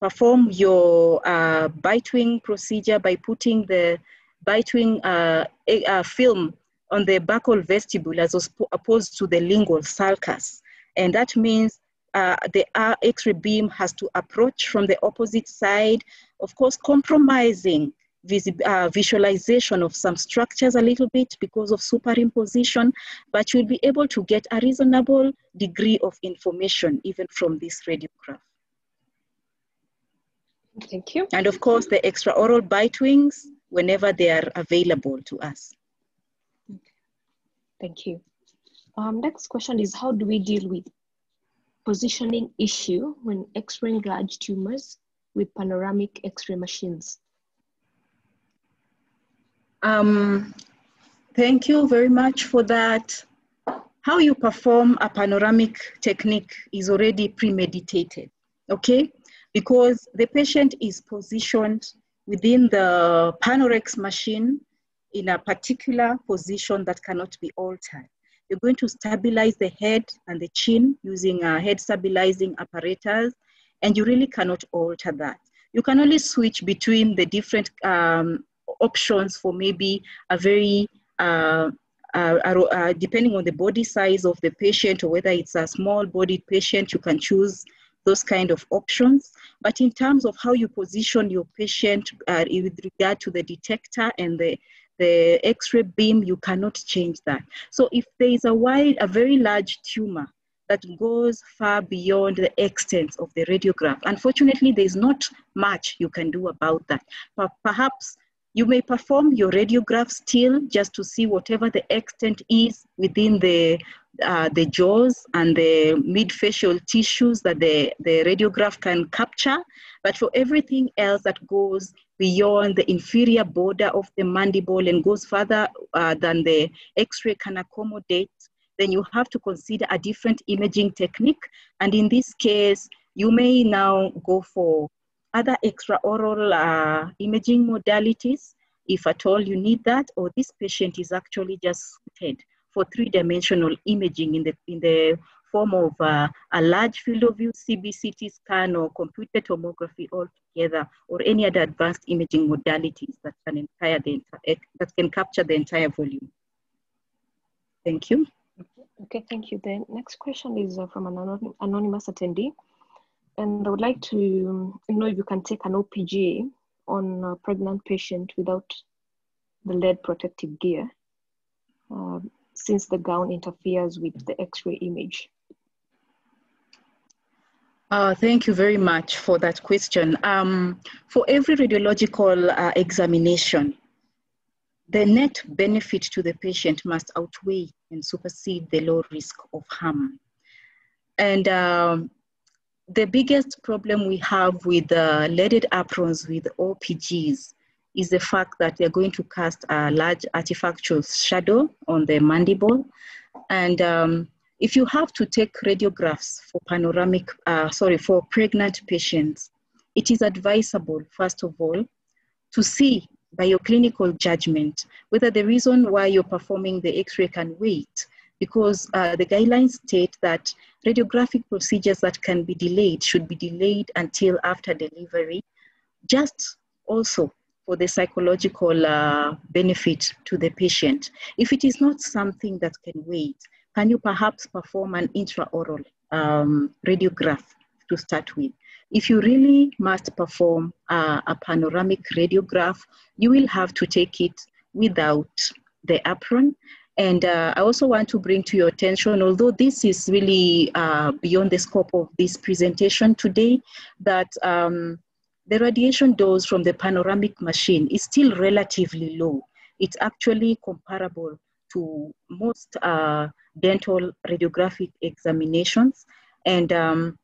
Speaker 2: Perform your uh, bite wing procedure by putting the bite wing uh, uh, film on the buccal vestibule as opposed to the lingual sulcus. And that means uh, the X-ray beam has to approach from the opposite side, of course, compromising uh, visualization of some structures a little bit because of superimposition, but you'll be able to get a reasonable degree of information even from this radiograph.
Speaker 3: Thank you.
Speaker 2: And of course, the extraoral bite wings whenever they are available to us.
Speaker 3: Thank you. Um, next question is, how do we deal with positioning issue when X-raying large tumors with panoramic X-ray machines?
Speaker 2: Um, thank you very much for that. How you perform a panoramic technique is already premeditated, okay? Because the patient is positioned within the Panorex machine in a particular position that cannot be altered. You're going to stabilize the head and the chin using a head stabilizing apparatus, and you really cannot alter that. You can only switch between the different um, options for maybe a very uh, uh, uh, depending on the body size of the patient or whether it's a small bodied patient, you can choose those kind of options. But in terms of how you position your patient uh, with regard to the detector and the the X-ray beam, you cannot change that. So if there is a wide, a very large tumor that goes far beyond the extent of the radiograph, unfortunately, there is not much you can do about that. But perhaps you may perform your radiograph still just to see whatever the extent is within the uh, the jaws and the mid-facial tissues that the, the radiograph can capture. But for everything else that goes beyond the inferior border of the mandible and goes further uh, than the X-ray can accommodate, then you have to consider a different imaging technique. And in this case, you may now go for other extraoral uh, imaging modalities if at all you need that, or this patient is actually just suited for three-dimensional imaging in the, in the form of uh, a large field of view CBCT scan or computed tomography altogether, or any other advanced imaging modalities that can, entire the, eh, that can capture the entire volume. Thank you.
Speaker 3: Okay, thank you. The next question is uh, from an anonymous attendee. And I would like to know if you can take an OPG on a pregnant patient without the lead protective gear, uh, since the gown interferes with the X-ray image.
Speaker 2: Uh, thank you very much for that question. Um, for every radiological uh, examination, the net benefit to the patient must outweigh and supersede the low risk of harm. And um, the biggest problem we have with uh, leaded aprons with OPGs is the fact that they're going to cast a large artifactual shadow on the mandible. And um, if you have to take radiographs for panoramic, uh, sorry, for pregnant patients, it is advisable, first of all, to see by your clinical judgment whether the reason why you're performing the x-ray can wait because uh, the guidelines state that radiographic procedures that can be delayed should be delayed until after delivery, just also for the psychological uh, benefit to the patient. If it is not something that can wait, can you perhaps perform an intraoral um, radiograph to start with? If you really must perform uh, a panoramic radiograph, you will have to take it without the apron and uh, I also want to bring to your attention, although this is really uh, beyond the scope of this presentation today, that um, the radiation dose from the panoramic machine is still relatively low. It's actually comparable to most uh, dental radiographic examinations. And um,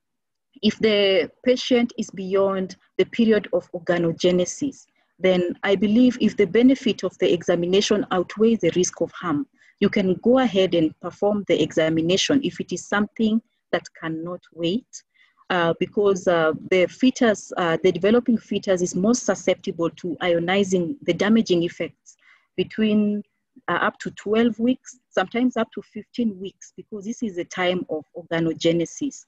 Speaker 2: if the patient is beyond the period of organogenesis, then I believe if the benefit of the examination outweighs the risk of harm, you can go ahead and perform the examination if it is something that cannot wait. Uh, because uh, the fetus, uh, the developing fetus is most susceptible to ionizing, the damaging effects between up to 12 weeks, sometimes up to 15 weeks, because this is a time of organogenesis.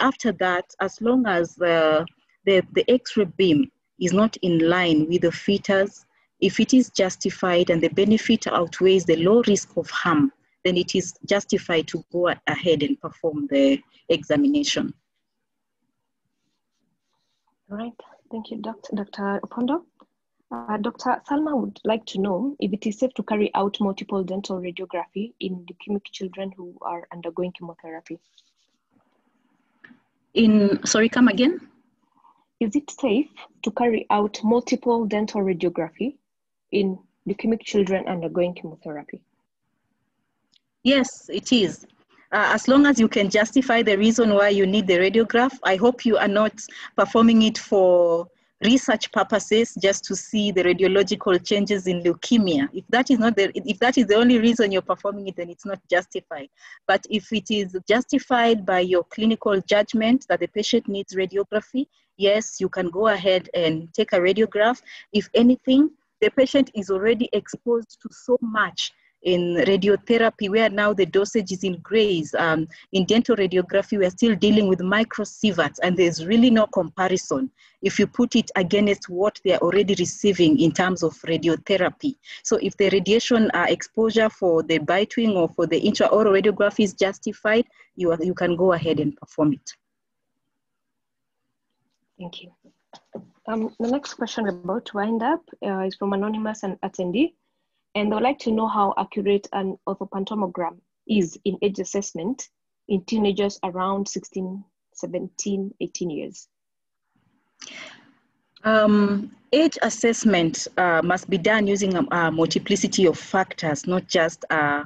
Speaker 2: After that, as long as the, the, the X-ray beam is not in line with the fetus, if it is justified and the benefit outweighs the low risk of harm, then it is justified to go ahead and perform the examination.
Speaker 3: All right, thank you, Dr. Dr. Opondo. Uh, Dr. Salma would like to know if it is safe to carry out multiple dental radiography in leukemic children who are undergoing chemotherapy.
Speaker 2: In, sorry, come again?
Speaker 3: Is it safe to carry out multiple dental radiography in leukemic children undergoing chemotherapy?
Speaker 2: Yes, it is. Uh, as long as you can justify the reason why you need the radiograph, I hope you are not performing it for research purposes just to see the radiological changes in leukemia. If that is not the, if that is the only reason you're performing it, then it's not justified. But if it is justified by your clinical judgment that the patient needs radiography, yes, you can go ahead and take a radiograph. If anything, the patient is already exposed to so much in radiotherapy where now the dosage is in grays. Um, in dental radiography, we're still dealing with microsieverts and there's really no comparison if you put it against what they're already receiving in terms of radiotherapy. So if the radiation uh, exposure for the bite wing or for the intraoral radiography is justified, you, are, you can go ahead and perform it.
Speaker 3: Thank you. Um, the next question about to wind up uh, is from anonymous and attendee, and they would like to know how accurate an orthopantomogram is in age assessment in teenagers around 16, 17, 18 years.
Speaker 2: Um, age assessment uh, must be done using a, a, multiplicity of factors, not just uh,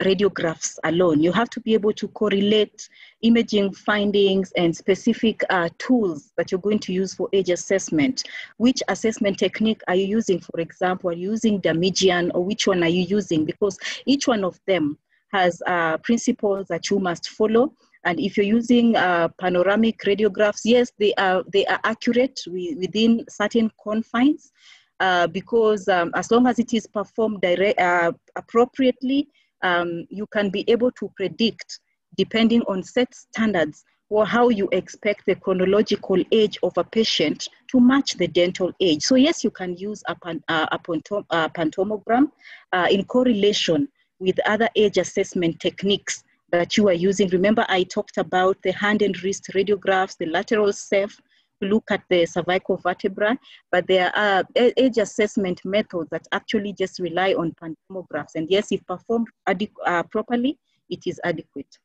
Speaker 2: radiographs alone. You have to be able to correlate imaging findings and specific uh, tools that you're going to use for age assessment. Which assessment technique are you using? For example, are you using Demirjian or which one are you using? Because each one of them has uh, principles that you must follow. And if you're using uh, panoramic radiographs, yes, they are, they are accurate within certain confines. Uh, because um, as long as it is performed direct, uh, appropriately, um, you can be able to predict, depending on set standards, or how you expect the chronological age of a patient to match the dental age. So yes, you can use a, pan, uh, a, pantom, pantomogram uh, in correlation with other age assessment techniques that you are using. Remember I talked about the hand and wrist radiographs, the lateral ceph, look at the cervical vertebra, but there are age assessment methods that actually just rely on pantomographs. And yes, if performed uh, properly, it is adequate.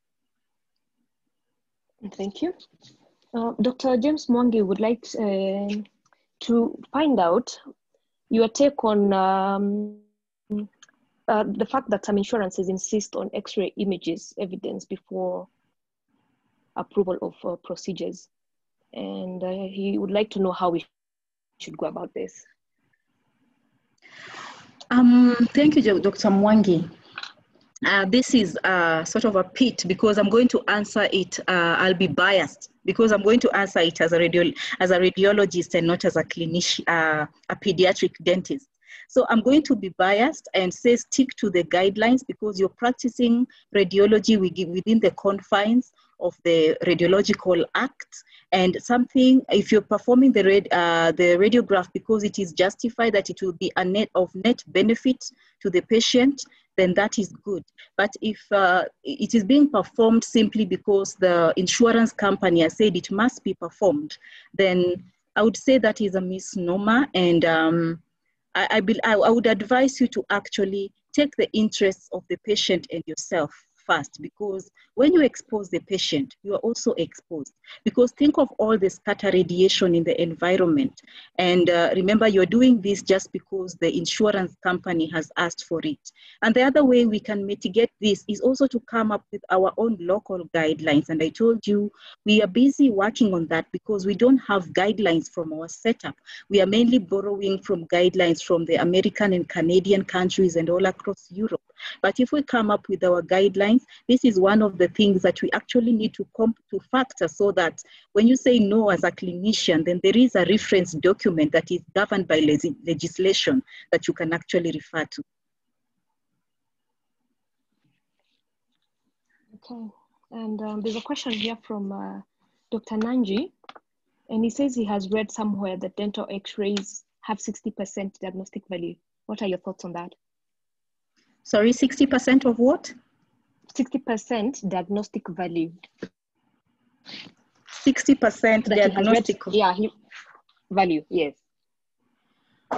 Speaker 3: Thank you. Uh, Dr. James Mwangi would like uh, to find out your take on um, uh, the fact that some insurances insist on X-ray images evidence before approval of uh, procedures and uh, he would like to know how we should go about this.
Speaker 2: Um, thank you, Dr. Mwangi. Uh, this is uh, sort of a pit because I'm going to answer it. Uh, I'll be biased because I'm going to answer it as a radio, as a radiologist and not as a clinician, uh, a pediatric dentist. So I'm going to be biased and say stick to the guidelines because you're practicing radiology within the confines of the Radiological Act. And something if you're performing the uh, the radiograph because it is justified that it will be a net of net benefit to the patient then that is good. But if uh, it is being performed simply because the insurance company has said it must be performed then i would say that is a misnomer. And um, I, I, be, I, I would advise you to actually take the interests of the patient and yourself first because when you expose the patient, you are also exposed. Because think of all the scatter radiation in the environment. And uh, remember, you're doing this just because the insurance company has asked for it. And the other way we can mitigate this is also to come up with our own local guidelines. And I told you, we are busy working on that because we don't have guidelines from our setup. We are mainly borrowing from guidelines from the American and Canadian countries and all across Europe. But if we come up with our guidelines, this is one of the things that we actually need to come to factor so that when you say no as a clinician, then there is a reference document that is governed by legislation that you can actually refer to.
Speaker 3: Okay, and um, there's a question here from uh, Dr. Nanji, and he says he has read somewhere that dental x-rays have 60% diagnostic value. What are your thoughts on that?
Speaker 2: Sorry, 60% of what?
Speaker 3: 60% diagnostic value.
Speaker 2: 60% diagnostic.
Speaker 3: Yeah, he, value, yes.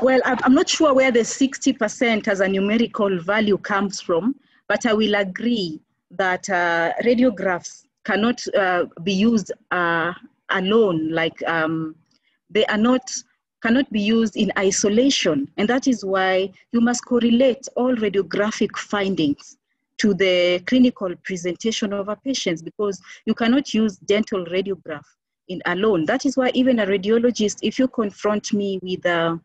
Speaker 2: Well, I'm not sure where the 60% as a numerical value comes from, but I will agree that uh, radiographs cannot uh, be used uh, alone, like um, they are not cannot be used in isolation. And that is why you must correlate all radiographic findings to the clinical presentation of a patient because you cannot use dental radiograph in alone. That is why even a radiologist, if you confront me with a,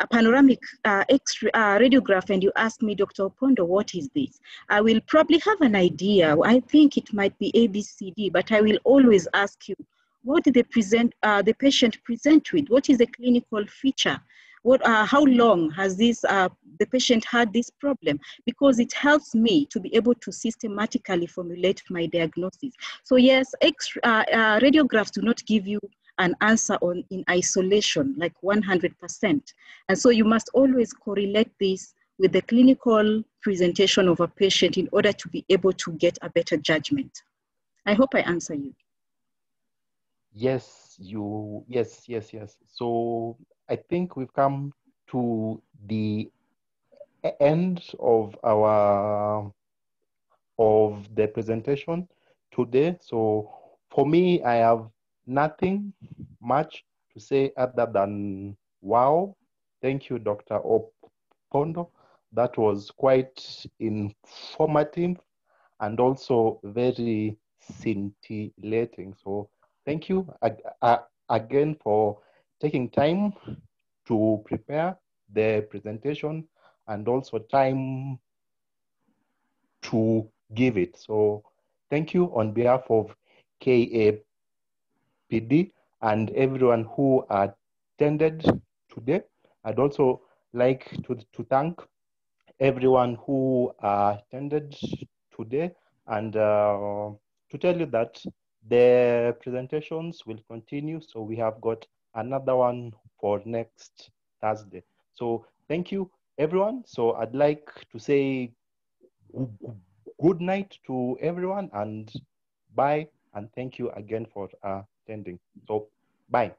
Speaker 2: a panoramic uh, X-ray uh, radiograph and you ask me, Dr. Opondo, what is this? I will probably have an idea. I think it might be ABCD, but I will always ask you, what did the, present, uh, the patient present with? What is the clinical feature? What, uh, how long has this, uh, the patient had this problem? Because it helps me to be able to systematically formulate my diagnosis. So yes, X, uh, uh, radiographs do not give you an answer on in isolation, like 100%. And so you must always correlate this with the clinical presentation of a patient in order to be able to get a better judgment. I hope I answer you.
Speaker 1: Yes, you, yes, yes, yes. So I think we've come to the end of our of the presentation today. So for me, I have nothing much to say other than wow. Thank you, Dr. Opondo. that was quite informative and also very scintillating. So thank you again for taking time to prepare the presentation and also time to give it. So thank you on behalf of KAPD and everyone who attended today. I'd also like to, to thank everyone who attended today and uh, to tell you that the presentations will continue. So we have got another one for next Thursday. So thank you everyone. So I'd like to say good night to everyone and bye and thank you again for attending. So bye.